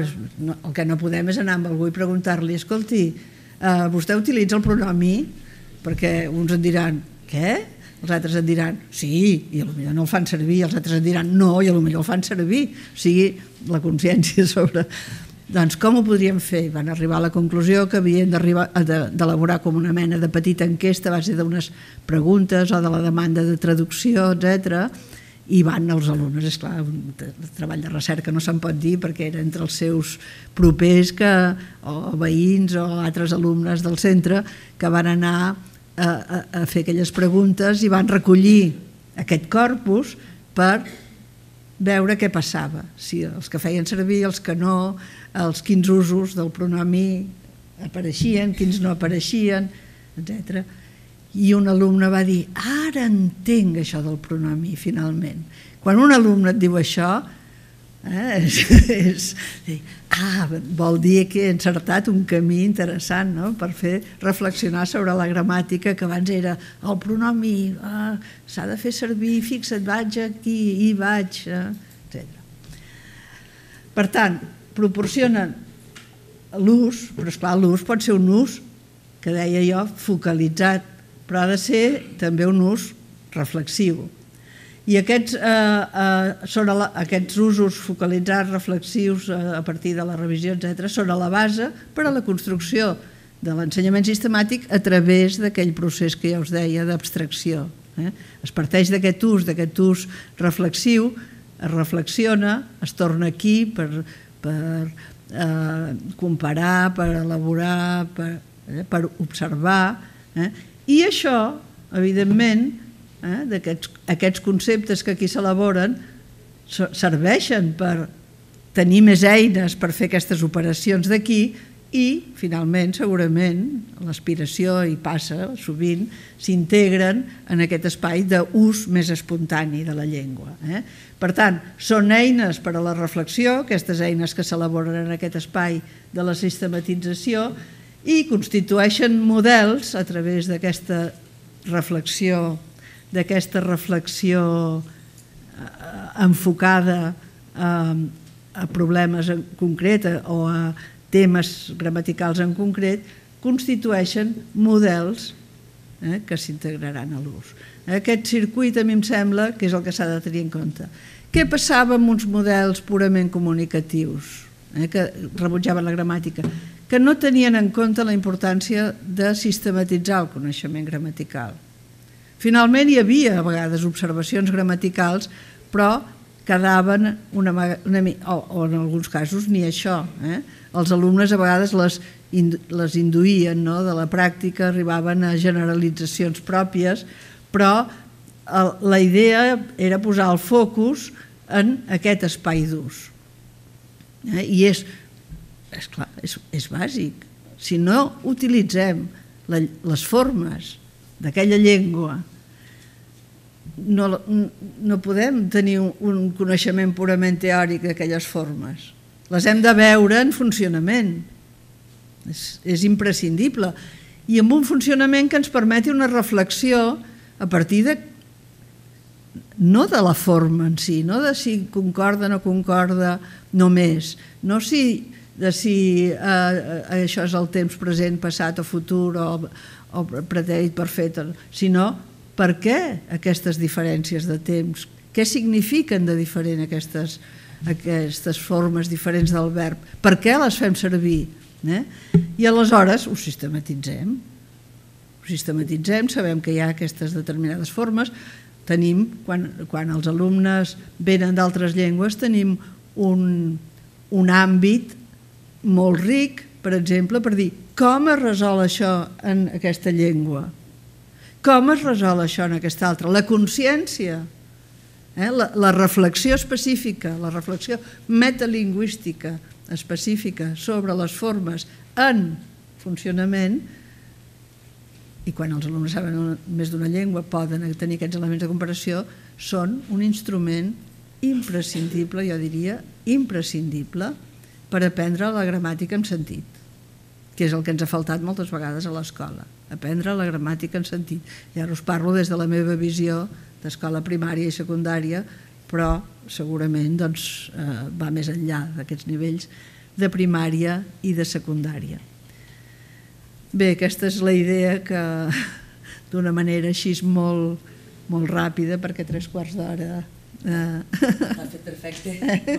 no, el que no podem és anar amb algú i preguntar-li, escolti, eh, vostè utilitza el pronom i? perquè uns en diran, què? Els altres et diran, sí, i potser no el fan servir, els altres et diran, no, i potser el fan servir. O sigui, la consciència sobre... Doncs com ho podríem fer? I van arribar a la conclusió que havien d'elaborar com una mena de petita enquesta a base d'unes preguntes o de la demanda de traducció, etc. i van els alumnes, és clar, un treball de recerca no se'n pot dir perquè era entre els seus propers que, o veïns o altres alumnes del centre que van anar a, a, a fer aquelles preguntes i van recollir aquest corpus per veure què passava, si els que feien servir, els que no, els quins usos del pronomi apareixien, quins no apareixien, etc. I un alumne va dir, ara entenc això del pronomi, finalment. Quan un alumne et diu això, Eh? És, és, ah, vol dir que he encertat un camí interessant no? per fer reflexionar sobre la gramàtica que abans era el pronomi, ah, s'ha de fer servir, fixa't, vaig aquí, hi vaig, eh? etc. Per tant, proporcionen l'ús, però esclar, l'ús pot ser un ús, que deia jo, focalitzat, però ha de ser també un ús reflexiu i aquests, eh, eh, són la, aquests usos focalitzats, reflexius eh, a partir de la revisió, etc., són a la base per a la construcció de l'ensenyament sistemàtic a través d'aquell procés que ja us deia d'abstracció. Eh? Es parteix d'aquest ús, d'aquest ús reflexiu, es reflexiona, es torna aquí per, per eh, comparar, per elaborar, per, eh, per observar, eh? i això, evidentment, eh, d'aquests aquests conceptes que aquí s'elaboren serveixen per tenir més eines per fer aquestes operacions d'aquí i, finalment, segurament, l'aspiració hi passa, sovint, s'integren en aquest espai d'ús més espontani de la llengua. Eh? Per tant, són eines per a la reflexió, aquestes eines que s'elaboren en aquest espai de la sistematització, i constitueixen models a través d'aquesta reflexió d'aquesta reflexió eh, enfocada a, a problemes en concret o a temes gramaticals en concret, constitueixen models eh, que s'integraran a l'ús. Aquest circuit a mi em sembla que és el que s'ha de tenir en compte. Què passava amb uns models purament comunicatius, eh, que rebutjaven la gramàtica? Que no tenien en compte la importància de sistematitzar el coneixement gramatical Finalment hi havia a vegades observacions gramaticals, però quedaven una, una, o, o en alguns casos ni això. Eh? Els alumnes a vegades les, les induïen no? de la pràctica, arribaven a generalitzacions pròpies, però el, la idea era posar el focus en aquest espai d'ús. Eh? I és, és, clar, és, és bàsic. Si no utilitzem la, les formes d'aquella llengua, no, no podem tenir un coneixement purament teòric d'aquelles formes. Les hem de veure en funcionament. És, és imprescindible. I amb un funcionament que ens permeti una reflexió a partir de no de la forma en si, no de si concorda o no concorda només, no si, de si eh, eh, això és el temps present, passat o futur o, o pretèrit perfecte, sinó per què aquestes diferències de temps? Què signifiquen de diferent aquestes, aquestes formes diferents del verb? Per què les fem servir? Eh? I aleshores ho sistematitzem. Ho sistematitzem, sabem que hi ha aquestes determinades formes, tenim, quan, quan els alumnes venen d'altres llengües, tenim un, un àmbit molt ric, per exemple, per dir com es resol això en aquesta llengua? Com es resol això en aquesta altra? La consciència, eh? la, la reflexió específica, la reflexió metalingüística específica sobre les formes en funcionament i quan els alumnes saben més d'una llengua poden tenir aquests elements de comparació, són un instrument imprescindible, jo diria, imprescindible per aprendre la gramàtica en sentit que és el que ens ha faltat moltes vegades a l'escola, aprendre la gramàtica en sentit. I ara us parlo des de la meva visió d'escola primària i secundària, però segurament doncs, eh, va més enllà d'aquests nivells de primària i de secundària. Bé, aquesta és la idea que d'una manera així molt, molt ràpida, perquè tres quarts d'hora eh, perfecte.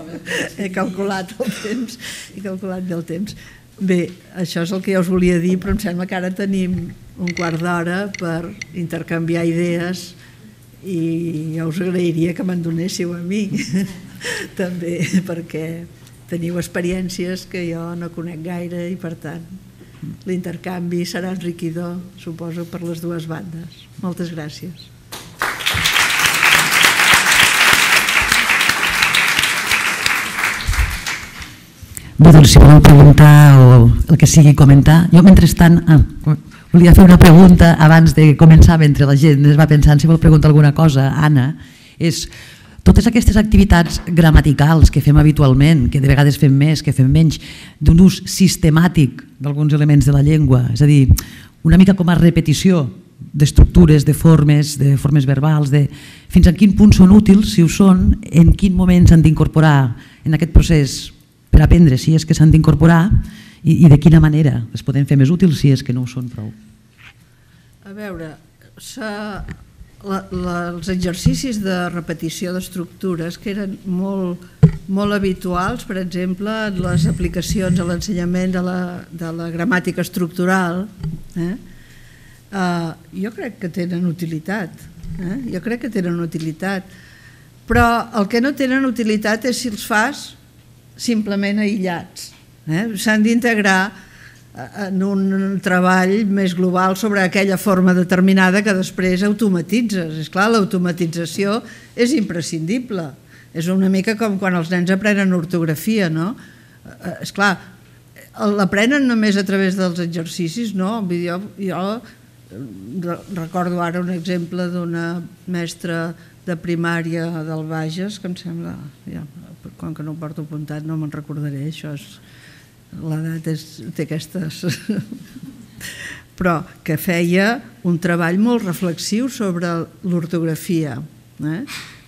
he calculat el temps, he calculat bé el temps. Bé, això és el que ja us volia dir, però em sembla que ara tenim un quart d'hora per intercanviar idees i jo us agrairia que me'n donéssiu a mi també, perquè teniu experiències que jo no conec gaire i per tant l'intercanvi serà enriquidor, suposo, per les dues bandes. Moltes gràcies. Bé, doncs si voleu preguntar o el que sigui comentar, jo mentrestant ah, volia fer una pregunta abans de començar mentre la gent es va pensant si vol preguntar alguna cosa, Anna, és totes aquestes activitats gramaticals que fem habitualment, que de vegades fem més, que fem menys, d'un ús sistemàtic d'alguns elements de la llengua, és a dir, una mica com a repetició d'estructures, de formes, de formes verbals, de fins a quin punt són útils, si ho són, en quin moment s'han d'incorporar en aquest procés per aprendre si és que s'han d'incorporar i, i de quina manera es poden fer més útils si és que no ho són prou. A veure, els exercicis de repetició d'estructures que eren molt, molt habituals, per exemple, en les aplicacions a l'ensenyament de, la, de la gramàtica estructural, eh? Uh, jo crec que tenen utilitat, eh? jo crec que tenen utilitat, però el que no tenen utilitat és si els fas simplement aïllats. Eh? S'han d'integrar en un treball més global sobre aquella forma determinada que després automatitzes. És clar, l'automatització és imprescindible. És una mica com quan els nens aprenen ortografia, no? Eh, és clar, l'aprenen només a través dels exercicis, no? Jo, jo recordo ara un exemple d'una mestra de primària del Bages, que em sembla, ja, com que no ho porto apuntat no me'n recordaré, això és l'edat té aquestes... però que feia un treball molt reflexiu sobre l'ortografia. Eh?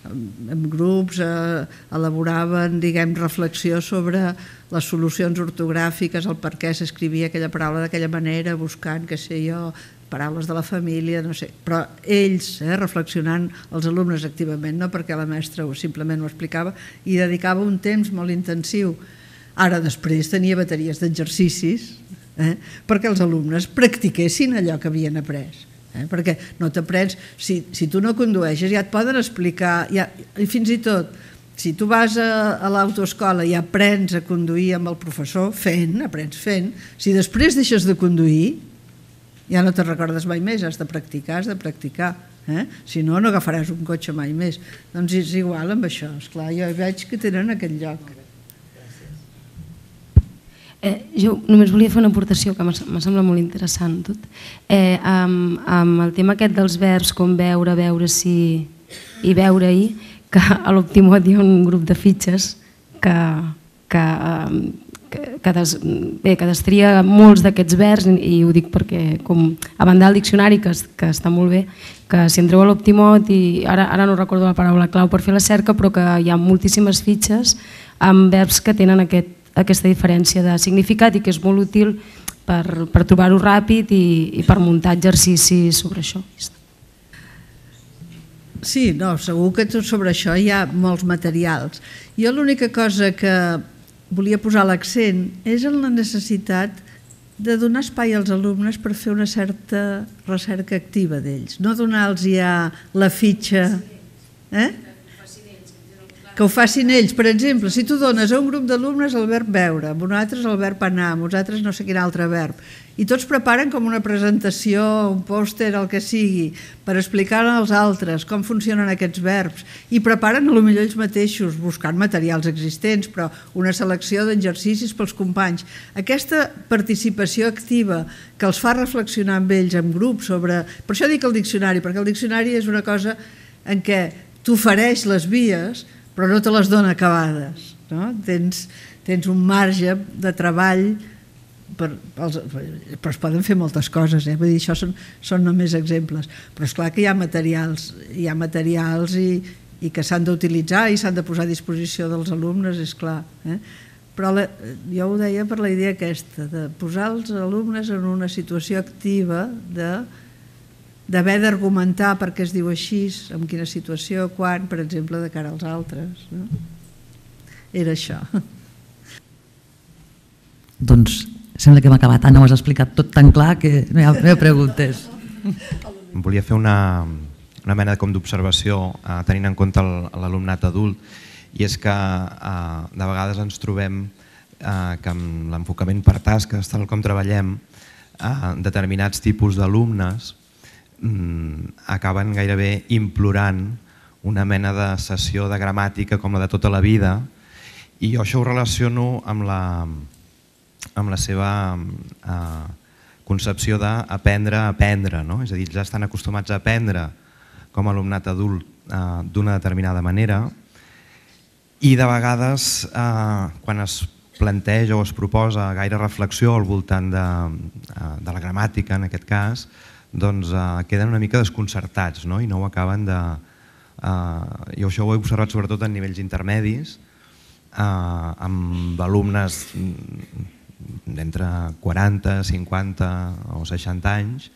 En grups eh, elaboraven diguem, reflexió sobre les solucions ortogràfiques, el per què s'escrivia aquella paraula d'aquella manera, buscant, què sé jo, paraules de la família, no sé, però ells, eh, reflexionant els alumnes activament, no perquè la mestra o simplement ho explicava, i dedicava un temps molt intensiu Ara després tenia bateries d'exercicis eh, perquè els alumnes practiquessin allò que havien après. Eh, perquè no t'aprens, si, si tu no condueixes ja et poden explicar, ja, i fins i tot, si tu vas a, a l'autoescola i aprens a conduir amb el professor fent, aprens fent, si després deixes de conduir, ja no te recordes mai més, has de practicar, has de practicar. Eh? Si no, no agafaràs un cotxe mai més. Doncs és igual amb això, esclar, jo veig que tenen aquest lloc. Eh, jo només volia fer una aportació que m'ha semblat molt interessant tot. Eh, amb, amb el tema aquest dels verbs com veure, veure si i veure-hi, que a l'Optimot hi ha un grup de fitxes que, que, que, que, des, bé, que destria molts d'aquests verbs i, ho dic perquè com a banda del diccionari que, que està molt bé que si entreu a l'Optimot i ara, ara no recordo la paraula clau per fer la cerca però que hi ha moltíssimes fitxes amb verbs que tenen aquest aquesta diferència de significat i que és molt útil per, per trobar-ho ràpid i, i per muntar exercicis sobre això. Sí, no, segur que sobre això hi ha molts materials. Jo l'única cosa que volia posar l'accent és en la necessitat de donar espai als alumnes per fer una certa recerca activa d'ells, no donar-los ja la fitxa... Eh? Que ho facin ells. Per exemple, si tu dones a un grup d'alumnes el verb veure, a un altre el verb anar, a uns altres no sé quin altre verb, i tots preparen com una presentació, un pòster, el que sigui, per explicar als altres com funcionen aquests verbs, i preparen a lo millor ells mateixos, buscant materials existents, però una selecció d'exercicis pels companys. Aquesta participació activa que els fa reflexionar amb ells, en grup, sobre... Per això dic el diccionari, perquè el diccionari és una cosa en què t'ofereix les vies, però no te les dona acabades. No? Tens, tens un marge de treball per, els, però es poden fer moltes coses, eh? Vull dir, això són, són només exemples, però és clar que hi ha materials, hi ha materials i, i que s'han d'utilitzar i s'han de posar a disposició dels alumnes, és clar. Eh? Però la, jo ho deia per la idea aquesta, de posar els alumnes en una situació activa de d'haver d'argumentar per què es diu així, en quina situació, quan, per exemple, de cara als altres. No? Era això. Doncs sembla que hem acabat. Anna, ho has explicat tot tan clar que no hi ha, no hi ha preguntes. Volia fer una, una mena com d'observació eh, tenint en compte l'alumnat adult i és que eh, de vegades ens trobem eh, que amb l'enfocament per tasques, tal com treballem, eh, determinats tipus d'alumnes acaben gairebé implorant una mena de sessió de gramàtica com la de tota la vida i jo això ho relaciono amb la, amb la seva eh, concepció d'aprendre a aprendre, no? és a dir, ja estan acostumats a aprendre com a alumnat adult eh, d'una determinada manera i de vegades eh, quan es planteja o es proposa gaire reflexió al voltant de, eh, de la gramàtica en aquest cas, doncs eh, queden una mica desconcertats no? i no ho acaben de... Eh, jo això ho he observat sobretot en nivells intermedis, eh, amb alumnes d'entre 40, 50 o 60 anys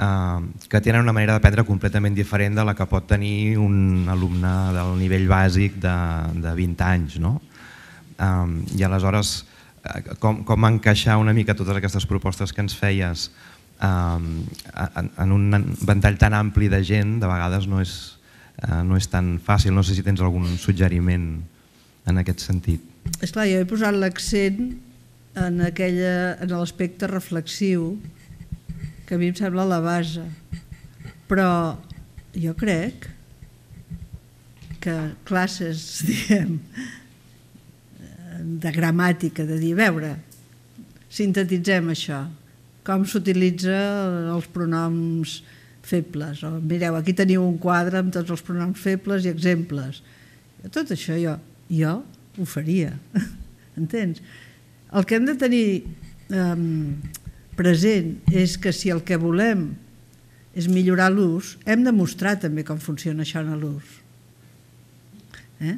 eh, que tenen una manera d'aprendre completament diferent de la que pot tenir un alumne del nivell bàsic de, de 20 anys. No? Eh, I aleshores, eh, com, com encaixar una mica totes aquestes propostes que ens feies en, en un ventall tan ampli de gent, de vegades no és, eh, no és tan fàcil. No sé si tens algun suggeriment en aquest sentit. És clar, jo he posat l'accent en, aquella, en l'aspecte reflexiu que a mi em sembla la base però jo crec que classes diguem de gramàtica, de dir, veure sintetitzem això com s'utilitza els pronoms febles o mireu, aquí teniu un quadre amb tots els pronoms febles i exemples tot això jo, jo ho faria entens? El que hem de tenir eh, present és que si el que volem és millorar l'ús, hem de mostrar també com funciona això en l'ús. Eh?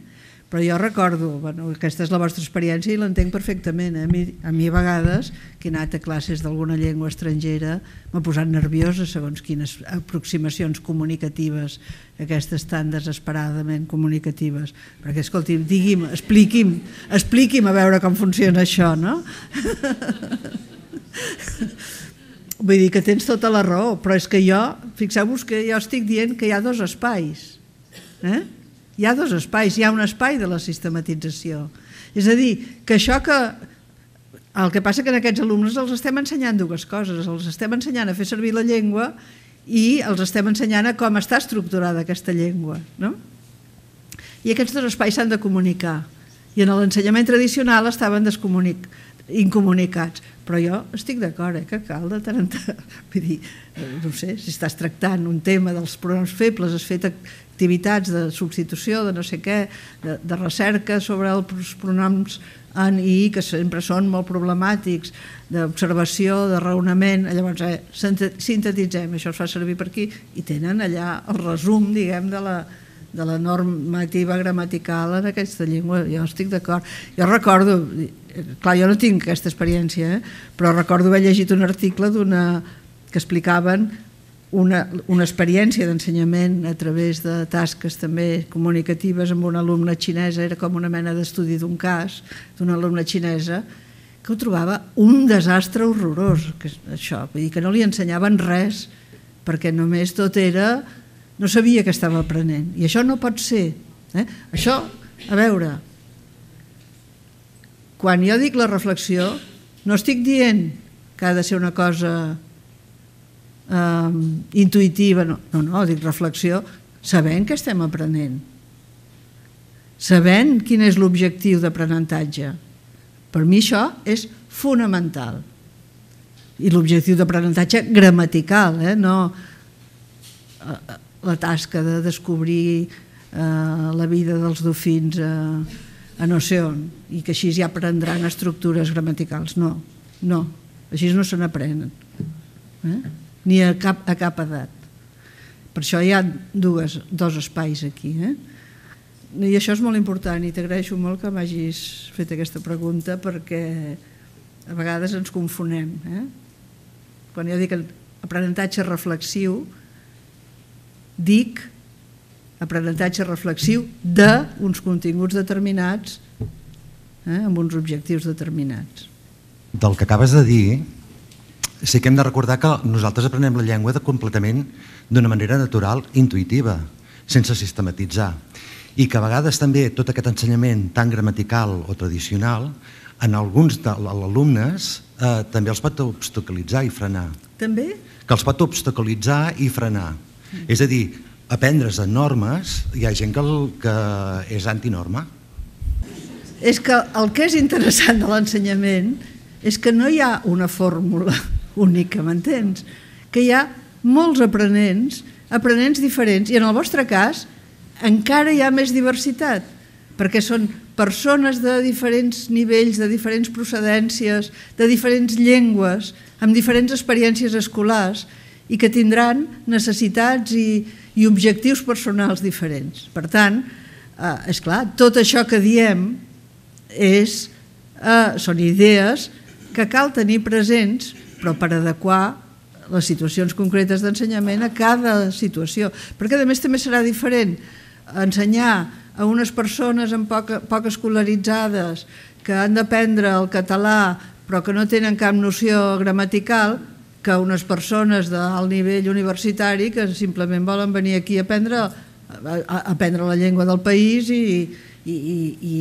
Però jo recordo, bueno, aquesta és la vostra experiència i l'entenc perfectament. Eh? A, mi, a mi a vegades, que he anat a classes d'alguna llengua estrangera, m'ha posat nerviosa segons quines aproximacions comunicatives, aquestes tan desesperadament comunicatives. Perquè, escolti'm, digui'm, expliqui'm, expliqui'm a veure com funciona això, no? Vull dir que tens tota la raó, però és que jo, fixeu-vos que jo estic dient que hi ha dos espais. Eh? Hi ha dos espais, hi ha un espai de la sistematització. És a dir, que això que... El que passa que en aquests alumnes els estem ensenyant dues coses. Els estem ensenyant a fer servir la llengua i els estem ensenyant a com està estructurada aquesta llengua. No? I aquests dos espais s'han de comunicar. I en l'ensenyament tradicional estaven incomunicats. Però jo estic d'acord, eh, que cal de tant en tant. Vull dir, eh, no sé, si estàs tractant un tema dels pronoms febles, has fet activitats de substitució, de no sé què, de, de recerca sobre els pronoms en i que sempre són molt problemàtics, d'observació, de raonament, llavors eh, sintetitzem, això es fa servir per aquí, i tenen allà el resum, diguem, de la, de la normativa gramatical en aquesta llengua, jo estic d'acord. Jo recordo, clar, jo no tinc aquesta experiència, eh? però recordo haver llegit un article d'una que explicaven una, una experiència d'ensenyament a través de tasques també comunicatives amb una alumna xinesa, era com una mena d'estudi d'un cas d'una alumna xinesa, que ho trobava un desastre horrorós, que això, vull dir que no li ensenyaven res, perquè només tot era... no sabia que estava aprenent, i això no pot ser. Eh? Això, a veure, quan jo dic la reflexió, no estic dient que ha de ser una cosa eh, intuïtiva, no, no, no, dic reflexió, sabent que estem aprenent, sabent quin és l'objectiu d'aprenentatge. Per mi això és fonamental. I l'objectiu d'aprenentatge gramatical, eh? no eh, la tasca de descobrir eh, la vida dels dofins a, a no sé on, i que així ja aprendran estructures gramaticals. No, no, així no se n'aprenen. Eh? Ni a cap, a cap edat. Per això hi ha dues, dos espais aquí. Eh? I això és molt important i t'agraeixo molt que m'hagis fet aquesta pregunta perquè a vegades ens confonem. Eh? Quan jo dic aprenentatge reflexiu, dic aprenentatge reflexiu d'uns continguts determinats eh, amb uns objectius determinats. Del que acabes de dir, sí que hem de recordar que nosaltres aprenem la llengua de completament d'una manera natural, intuïtiva, sense sistematitzar. I que a vegades també tot aquest ensenyament tan gramatical o tradicional, en alguns de alumnes eh, també els pot obstaculitzar i frenar. També? Que els pot obstaculitzar i frenar. Mm. És a dir, aprendre's en normes, hi ha gent que, el, que és antinorma. És que el que és interessant de l'ensenyament és que no hi ha una fórmula única, m'entens? Que hi ha molts aprenents, aprenents diferents, i en el vostre cas encara hi ha més diversitat, perquè són persones de diferents nivells, de diferents procedències, de diferents llengües, amb diferents experiències escolars i que tindran necessitats i, i objectius personals diferents. Per tant, eh, és clar, tot això que diem és, eh, són idees que cal tenir presents, però per adequar les situacions concretes d'ensenyament a cada situació. Perquè a més també serà diferent ensenyar a unes persones amb poc, poc escolaritzades que han d'aprendre el català però que no tenen cap noció gramatical que unes persones d'alt nivell universitari que simplement volen venir aquí a aprendre, a, aprendre la llengua del país i, i, i, i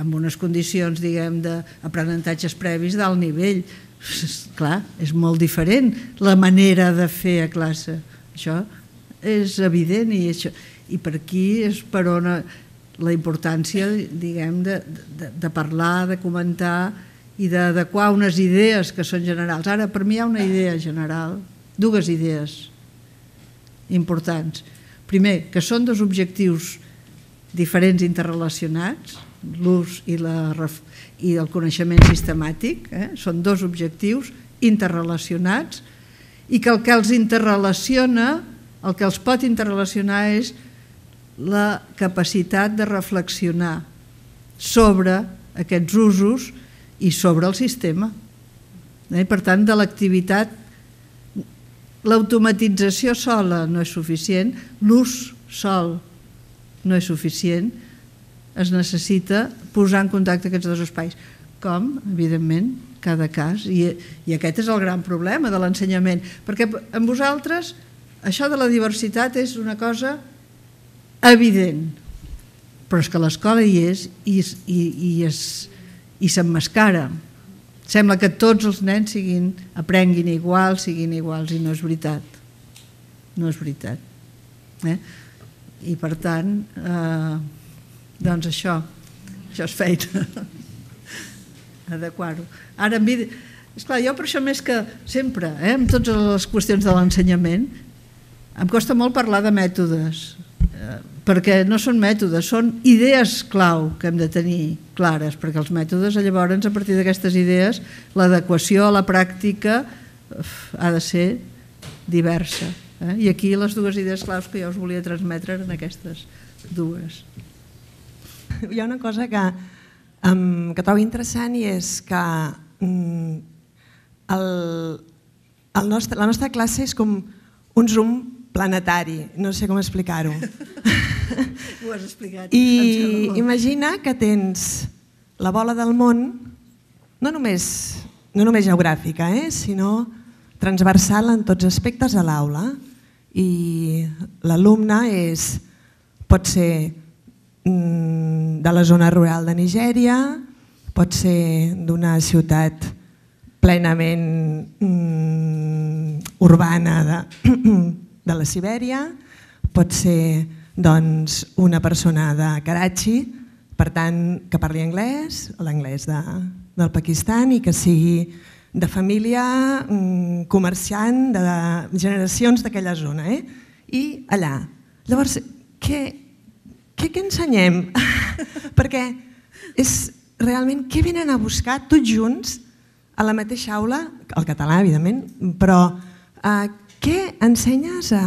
amb unes condicions diguem d'aprenentatges previs d'alt nivell clar, és molt diferent la manera de fer a classe. Això és evident i, això, i per aquí és per on la importància diguem, de, de, de parlar, de comentar i d'adequar unes idees que són generals. Ara, per mi hi ha una idea general, dues idees importants. Primer, que són dos objectius diferents interrelacionats, l'ús i, i el coneixement sistemàtic, eh? són dos objectius interrelacionats i que el que els interrelaciona, el que els pot interrelacionar és la capacitat de reflexionar sobre aquests usos i sobre el sistema. Eh? Per tant, de l'activitat, l'automatització sola no és suficient, l'ús sol no és suficient, es necessita posar en contacte aquests dos espais, com, evidentment, cada cas, i, i aquest és el gran problema de l'ensenyament, perquè en vosaltres això de la diversitat és una cosa evident, però és que l'escola hi és i, i, i, i s'emmascara. Sembla que tots els nens siguin, aprenguin igual, siguin iguals, i no és veritat. No és veritat. Eh? I per tant, eh, doncs això, això és feina, adequar-ho. Ara, esclar, jo per això més que sempre, eh, amb totes les qüestions de l'ensenyament, em costa molt parlar de mètodes, eh, perquè no són mètodes, són idees clau que hem de tenir clares, perquè els mètodes, llavors, a partir d'aquestes idees, l'adequació a la pràctica ha de ser diversa. Eh? I aquí les dues idees claus que jo us volia transmetre eren aquestes dues. Hi ha una cosa que, um, que trobo interessant i és que um, el, el nostre, la nostra classe és com un zoom planetari, no sé com explicar-ho. Ho has explicat. I imagina que tens la bola del món, no només, no només geogràfica, eh, sinó transversal en tots aspectes de l'aula i l'alumne és, pot ser de la zona rural de Nigèria, pot ser d'una ciutat plenament mm, urbana de, de la Sibèria, pot ser doncs, una persona de Karachi, per tant, que parli anglès, l'anglès de, del Pakistan i que sigui de família mm, comerciant de generacions d'aquella zona. Eh? I allà. Llavors, què, què, què ensenyem? Perquè és realment què venen a buscar tots junts a la mateixa aula, el català, evidentment, però eh, què ensenyes a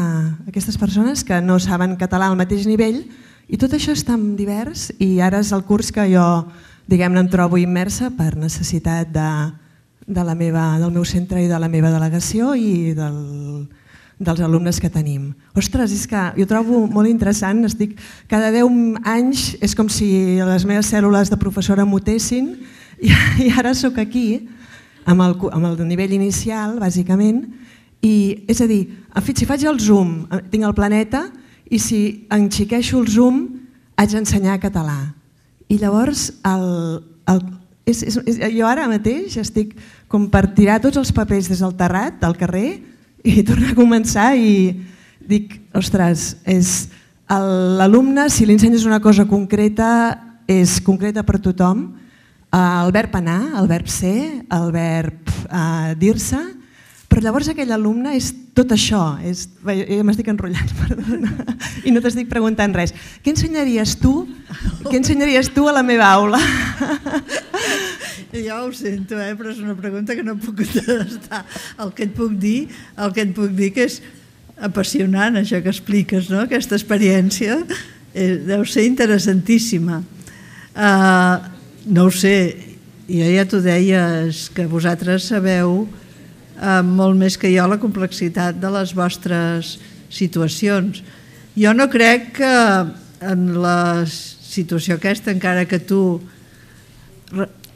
aquestes persones que no saben català al mateix nivell i tot això és tan divers i ara és el curs que jo diguem-ne em trobo immersa per necessitat de, de la meva, del meu centre i de la meva delegació i del, dels alumnes que tenim. Ostres, és que jo trobo molt interessant, estic cada 10 anys és com si les meves cèl·lules de professora mutessin i, i ara sóc aquí amb el, amb el nivell inicial, bàsicament, i és a dir, si faig el zoom, tinc el planeta, i si enxiqueixo el zoom, haig d'ensenyar català. I llavors, el, el, és, és, és, jo ara mateix estic com per tirar tots els papers des del terrat, del carrer, i tornar a començar i dic, ostres, és l'alumne, si li ensenyes una cosa concreta, és concreta per tothom, el verb anar, el verb ser, el verb eh, dir-se, però llavors aquell alumne és tot això, és, ja m'estic enrotllant, perdona, i no t'estic preguntant res. Què ensenyaries tu? Què ensenyaries tu a la meva aula? Ja ho sento, eh? però és una pregunta que no puc contestar. El que et puc dir, el que et puc dir que és apassionant això que expliques, no? aquesta experiència eh, deu ser interessantíssima. Uh, no ho sé, jo ja t'ho deies que vosaltres sabeu uh, molt més que jo la complexitat de les vostres situacions. Jo no crec que en la situació aquesta, encara que tu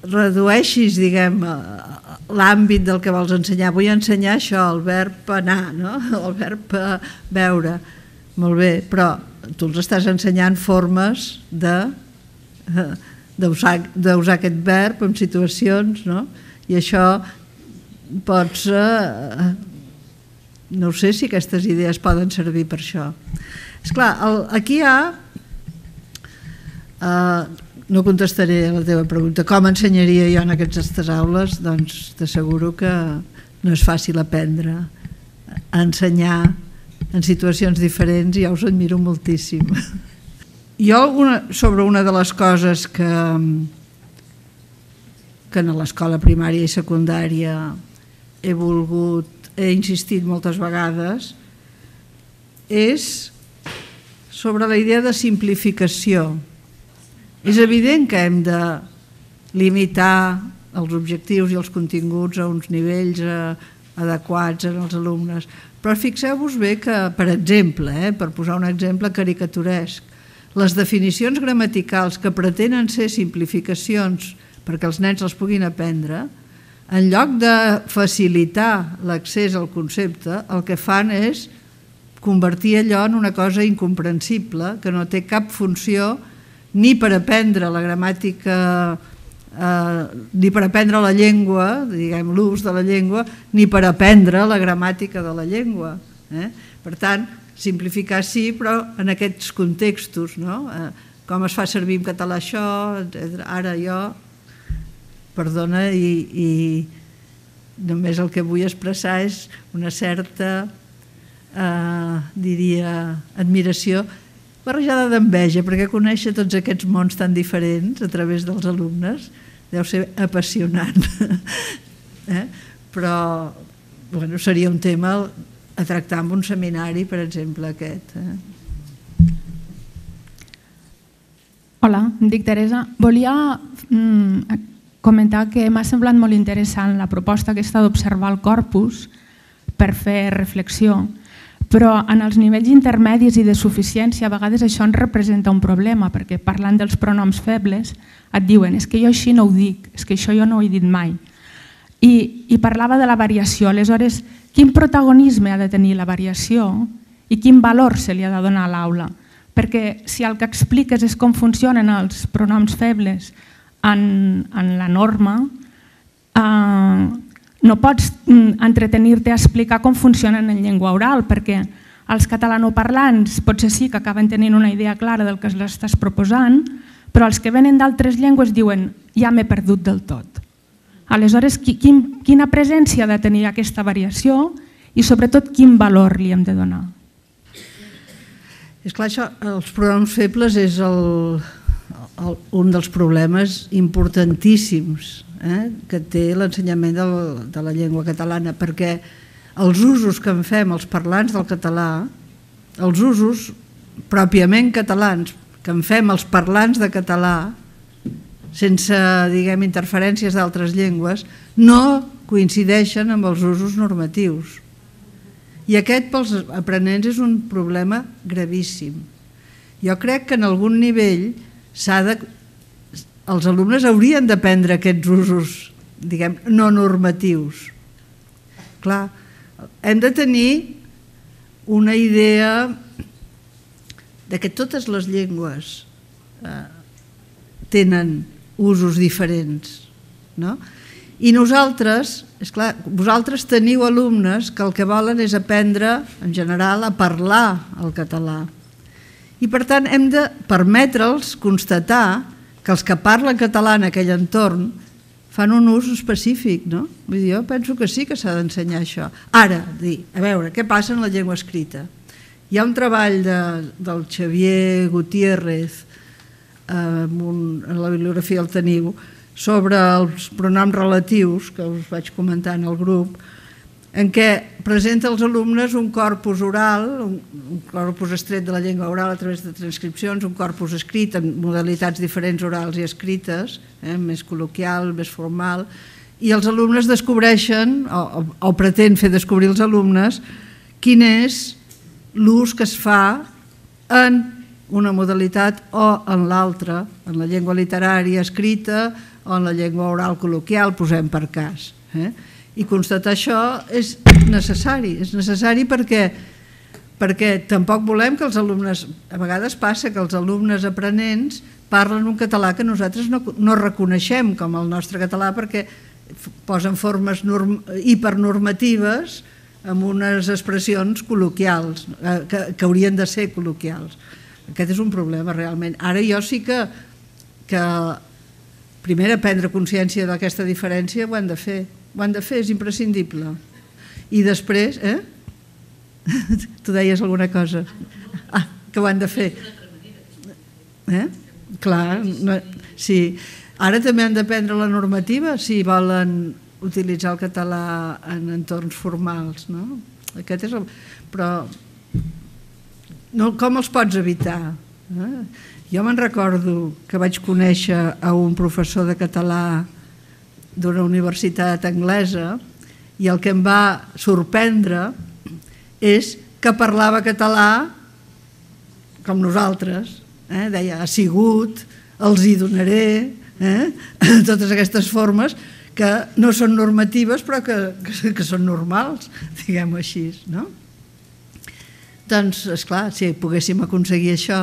redueixis, diguem, eh, l'àmbit del que vols ensenyar. Vull ensenyar això, el verb anar, no? el verb eh, veure. Molt bé, però tu els estàs ensenyant formes de eh, d'usar aquest verb en situacions, no? I això pots... Eh, no sé si aquestes idees poden servir per això. És clar, aquí hi ha... Eh, no contestaré a la teva pregunta. Com ensenyaria jo en aquestes aules? Doncs t'asseguro que no és fàcil aprendre a ensenyar en situacions diferents i ja us admiro moltíssim. Jo una, sobre una de les coses que, que en l'escola primària i secundària he volgut, he insistit moltes vegades, és sobre la idea de simplificació. És evident que hem de limitar els objectius i els continguts a uns nivells eh, adequats en els alumnes, però fixeu-vos bé que, per exemple, eh, per posar un exemple caricaturesc, les definicions gramaticals que pretenen ser simplificacions perquè els nens les puguin aprendre, en lloc de facilitar l'accés al concepte, el que fan és convertir allò en una cosa incomprensible, que no té cap funció ni per aprendre la gramàtica eh, ni per aprendre la llengua, diguem l'ús de la llengua, ni per aprendre la gramàtica de la llengua. Eh? Per tant, simplificar sí, però en aquests contextos, no? Eh, com es fa servir en català això, ara jo, perdona, i, i només el que vull expressar és una certa, eh, diria, admiració barrejada d'enveja, perquè conèixer tots aquests mons tan diferents a través dels alumnes deu ser apassionant. eh? Però bueno, seria un tema a tractar en un seminari, per exemple, aquest. Eh? Hola, em dic Teresa. Volia mm, comentar que m'ha semblat molt interessant la proposta aquesta d'observar el corpus per fer reflexió però en els nivells intermedis i de suficiència a vegades això ens representa un problema perquè parlant dels pronoms febles et diuen és que jo així no ho dic, és que això jo no ho he dit mai. I, i parlava de la variació, aleshores quin protagonisme ha de tenir la variació i quin valor se li ha de donar a l'aula? Perquè si el que expliques és com funcionen els pronoms febles en, en la norma, eh, no pots mm, entretenir-te a explicar com funcionen en llengua oral, perquè els catalanoparlants potser sí que acaben tenint una idea clara del que l'estàs proposant, però els que venen d'altres llengües diuen ja m'he perdut del tot. Aleshores, quin, quina presència ha de tenir aquesta variació i sobretot quin valor li hem de donar? És clar, això, els pronoms febles és el, el, un dels problemes importantíssims eh, que té l'ensenyament de, la llengua catalana, perquè els usos que en fem els parlants del català, els usos pròpiament catalans que en fem els parlants de català, sense diguem, interferències d'altres llengües, no coincideixen amb els usos normatius. I aquest pels aprenents és un problema gravíssim. Jo crec que en algun nivell de... els alumnes haurien d'aprendre aquests usos diguem, no normatius. Clar, hem de tenir una idea de que totes les llengües eh, tenen usos diferents. No? I nosaltres, és clar, vosaltres teniu alumnes que el que volen és aprendre, en general, a parlar el català. I per tant hem de permetre'ls constatar que els que parlen català en aquell entorn fan un ús específic, no? Vull dir, jo penso que sí que s'ha d'ensenyar això. Ara, dir, a veure, què passa en la llengua escrita? Hi ha un treball de, del Xavier Gutiérrez, eh, un, en la bibliografia el teniu, sobre els pronoms relatius, que us vaig comentar en el grup, en què presenta als alumnes un corpus oral, un, corpus estret de la llengua oral a través de transcripcions, un corpus escrit en modalitats diferents orals i escrites, eh, més col·loquial, més formal, i els alumnes descobreixen, o, o, o pretén fer descobrir als alumnes, quin és l'ús que es fa en una modalitat o en l'altra, en la llengua literària escrita o en la llengua oral col·loquial, posem per cas. Eh? I constatar això és necessari, és necessari perquè perquè tampoc volem que els alumnes, a vegades passa que els alumnes aprenents parlen un català que nosaltres no, no reconeixem com el nostre català perquè posen formes norm, hipernormatives amb unes expressions col·loquials, eh, que, que haurien de ser col·loquials. Aquest és un problema realment. Ara jo sí que, que primer prendre consciència d'aquesta diferència ho han de fer. Ho han de fer, és imprescindible. I després, eh? tu deies alguna cosa. Ah, que ho han de fer. Eh? Clar, no, sí. Ara també han de prendre la normativa si volen utilitzar el català en entorns formals, no? Aquest és el... Però no, com els pots evitar? Eh? Jo me'n recordo que vaig conèixer a un professor de català d'una universitat anglesa i el que em va sorprendre és que parlava català com nosaltres, eh? deia ha sigut, els hi donaré, eh? totes aquestes formes que no són normatives però que, que, que són normals, diguem-ho així. No? Doncs, esclar, si poguéssim aconseguir això,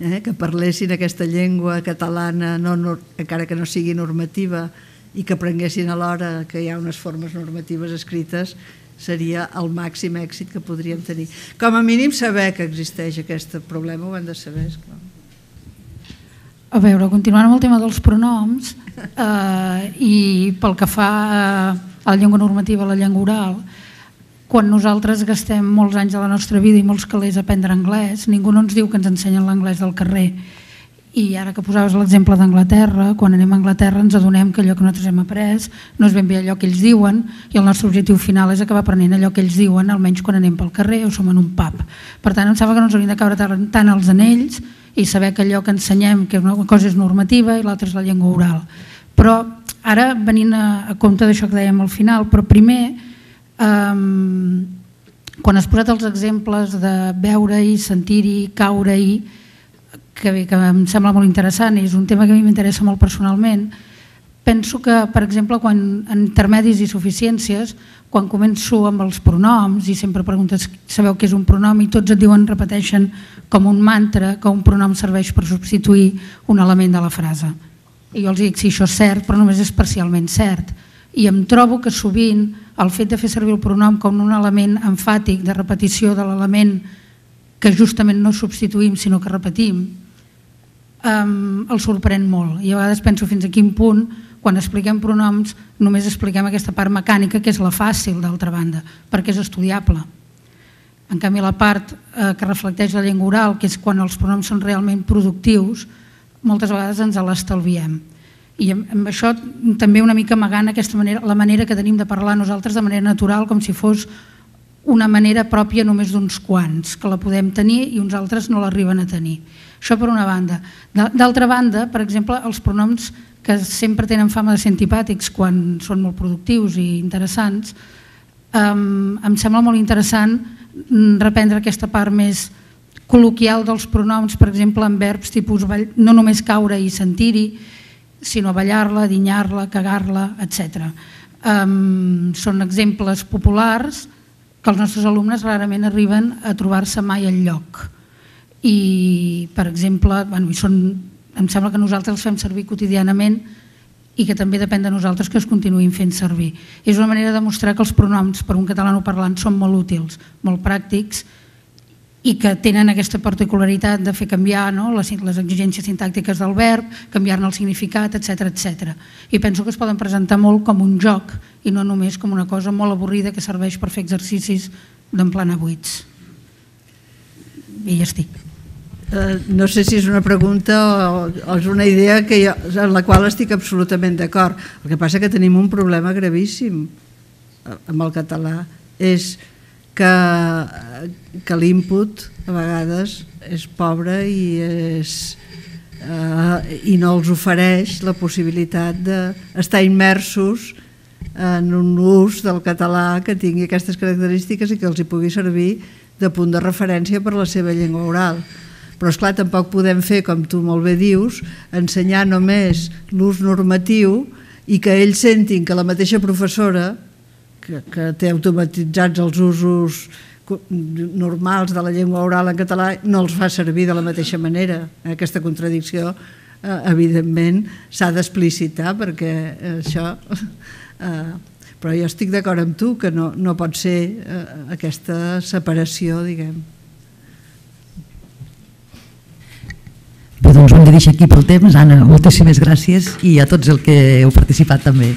eh, que parlessin aquesta llengua catalana, no, no, encara que no sigui normativa, i que aprenguessin alhora que hi ha unes formes normatives escrites, seria el màxim èxit que podríem tenir. Com a mínim saber que existeix aquest problema, ho hem de saber, esclar. A veure, continuant amb el tema dels pronoms, eh, i pel que fa a la llengua normativa, a la llengua oral, quan nosaltres gastem molts anys de la nostra vida i molts calés a aprendre anglès, ningú no ens diu que ens ensenyen l'anglès del carrer. I ara que posaves l'exemple d'Anglaterra, quan anem a Anglaterra ens adonem que allò que nosaltres hem après no és ben bé allò que ells diuen i el nostre objectiu final és acabar aprenent allò que ells diuen, almenys quan anem pel carrer o som en un pub. Per tant, em sembla que no ens hauríem de caure tant els anells i saber que allò que ensenyem, que una cosa és normativa i l'altra és la llengua oral. Però ara, venint a, a compte d'això que dèiem al final, però primer, um, quan has posat els exemples de veure-hi, sentir-hi, caure-hi, que bé, que em sembla molt interessant i és un tema que a mi m'interessa molt personalment, penso que, per exemple, quan en intermedis i suficiències, quan començo amb els pronoms i sempre preguntes, sabeu què és un pronom i tots et diuen, repeteixen com un mantra que un pronom serveix per substituir un element de la frase. I jo els dic, sí, això és cert, però només és parcialment cert. I em trobo que sovint el fet de fer servir el pronom com un element enfàtic de repetició de l'element que justament no substituïm sinó que repetim, um, el sorprèn molt. I a vegades penso fins a quin punt quan expliquem pronoms només expliquem aquesta part mecànica que és la fàcil d'altra banda perquè és estudiable. En canvi la part eh, que reflecteix la llengua oral que és quan els pronoms són realment productius moltes vegades ens l'estalviem. I amb, això també una mica amagant aquesta manera, la manera que tenim de parlar nosaltres de manera natural com si fos una manera pròpia només d'uns quants, que la podem tenir i uns altres no l'arriben a tenir. Això per una banda. D'altra banda, per exemple, els pronoms que sempre tenen fama de ser antipàtics quan són molt productius i interessants, um, em sembla molt interessant mm, reprendre aquesta part més col·loquial dels pronoms, per exemple, en verbs tipus no només caure i sentir-hi, sinó ballar-la, dinyar-la, cagar-la, etc. Um, són exemples populars que els nostres alumnes rarament arriben a trobar-se mai al lloc. I, per exemple, bueno, i són, em sembla que nosaltres els fem servir quotidianament i que també depèn de nosaltres que es continuïn fent servir. És una manera de mostrar que els pronoms per un catalanoparlant són molt útils, molt pràctics i que tenen aquesta particularitat de fer canviar no, les, les exigències sintàctiques del verb, canviar-ne el significat, etc etc. I penso que es poden presentar molt com un joc i no només com una cosa molt avorrida que serveix per fer exercicis d'emplenar buits. I ja estic. Eh, no sé si és una pregunta o, o és una idea que jo, en la qual estic absolutament d'acord. El que passa que tenim un problema gravíssim eh, amb el català. És que, que l'input a vegades és pobre i, és, eh, i no els ofereix la possibilitat d'estar immersos en un ús del català que tingui aquestes característiques i que els hi pugui servir de punt de referència per la seva llengua oral. Però, és clar tampoc podem fer, com tu molt bé dius, ensenyar només l'ús normatiu i que ells sentin que la mateixa professora que, que té automatitzats els usos normals de la llengua oral en català no els fa servir de la mateixa manera. Aquesta contradicció, eh, evidentment, s'ha d'explicitar perquè això... Eh, però jo estic d'acord amb tu que no, no pot ser eh, aquesta separació, diguem. Doncs ho hem de deixar aquí pel temps. Anna, moltíssimes gràcies i a tots el que heu participat també.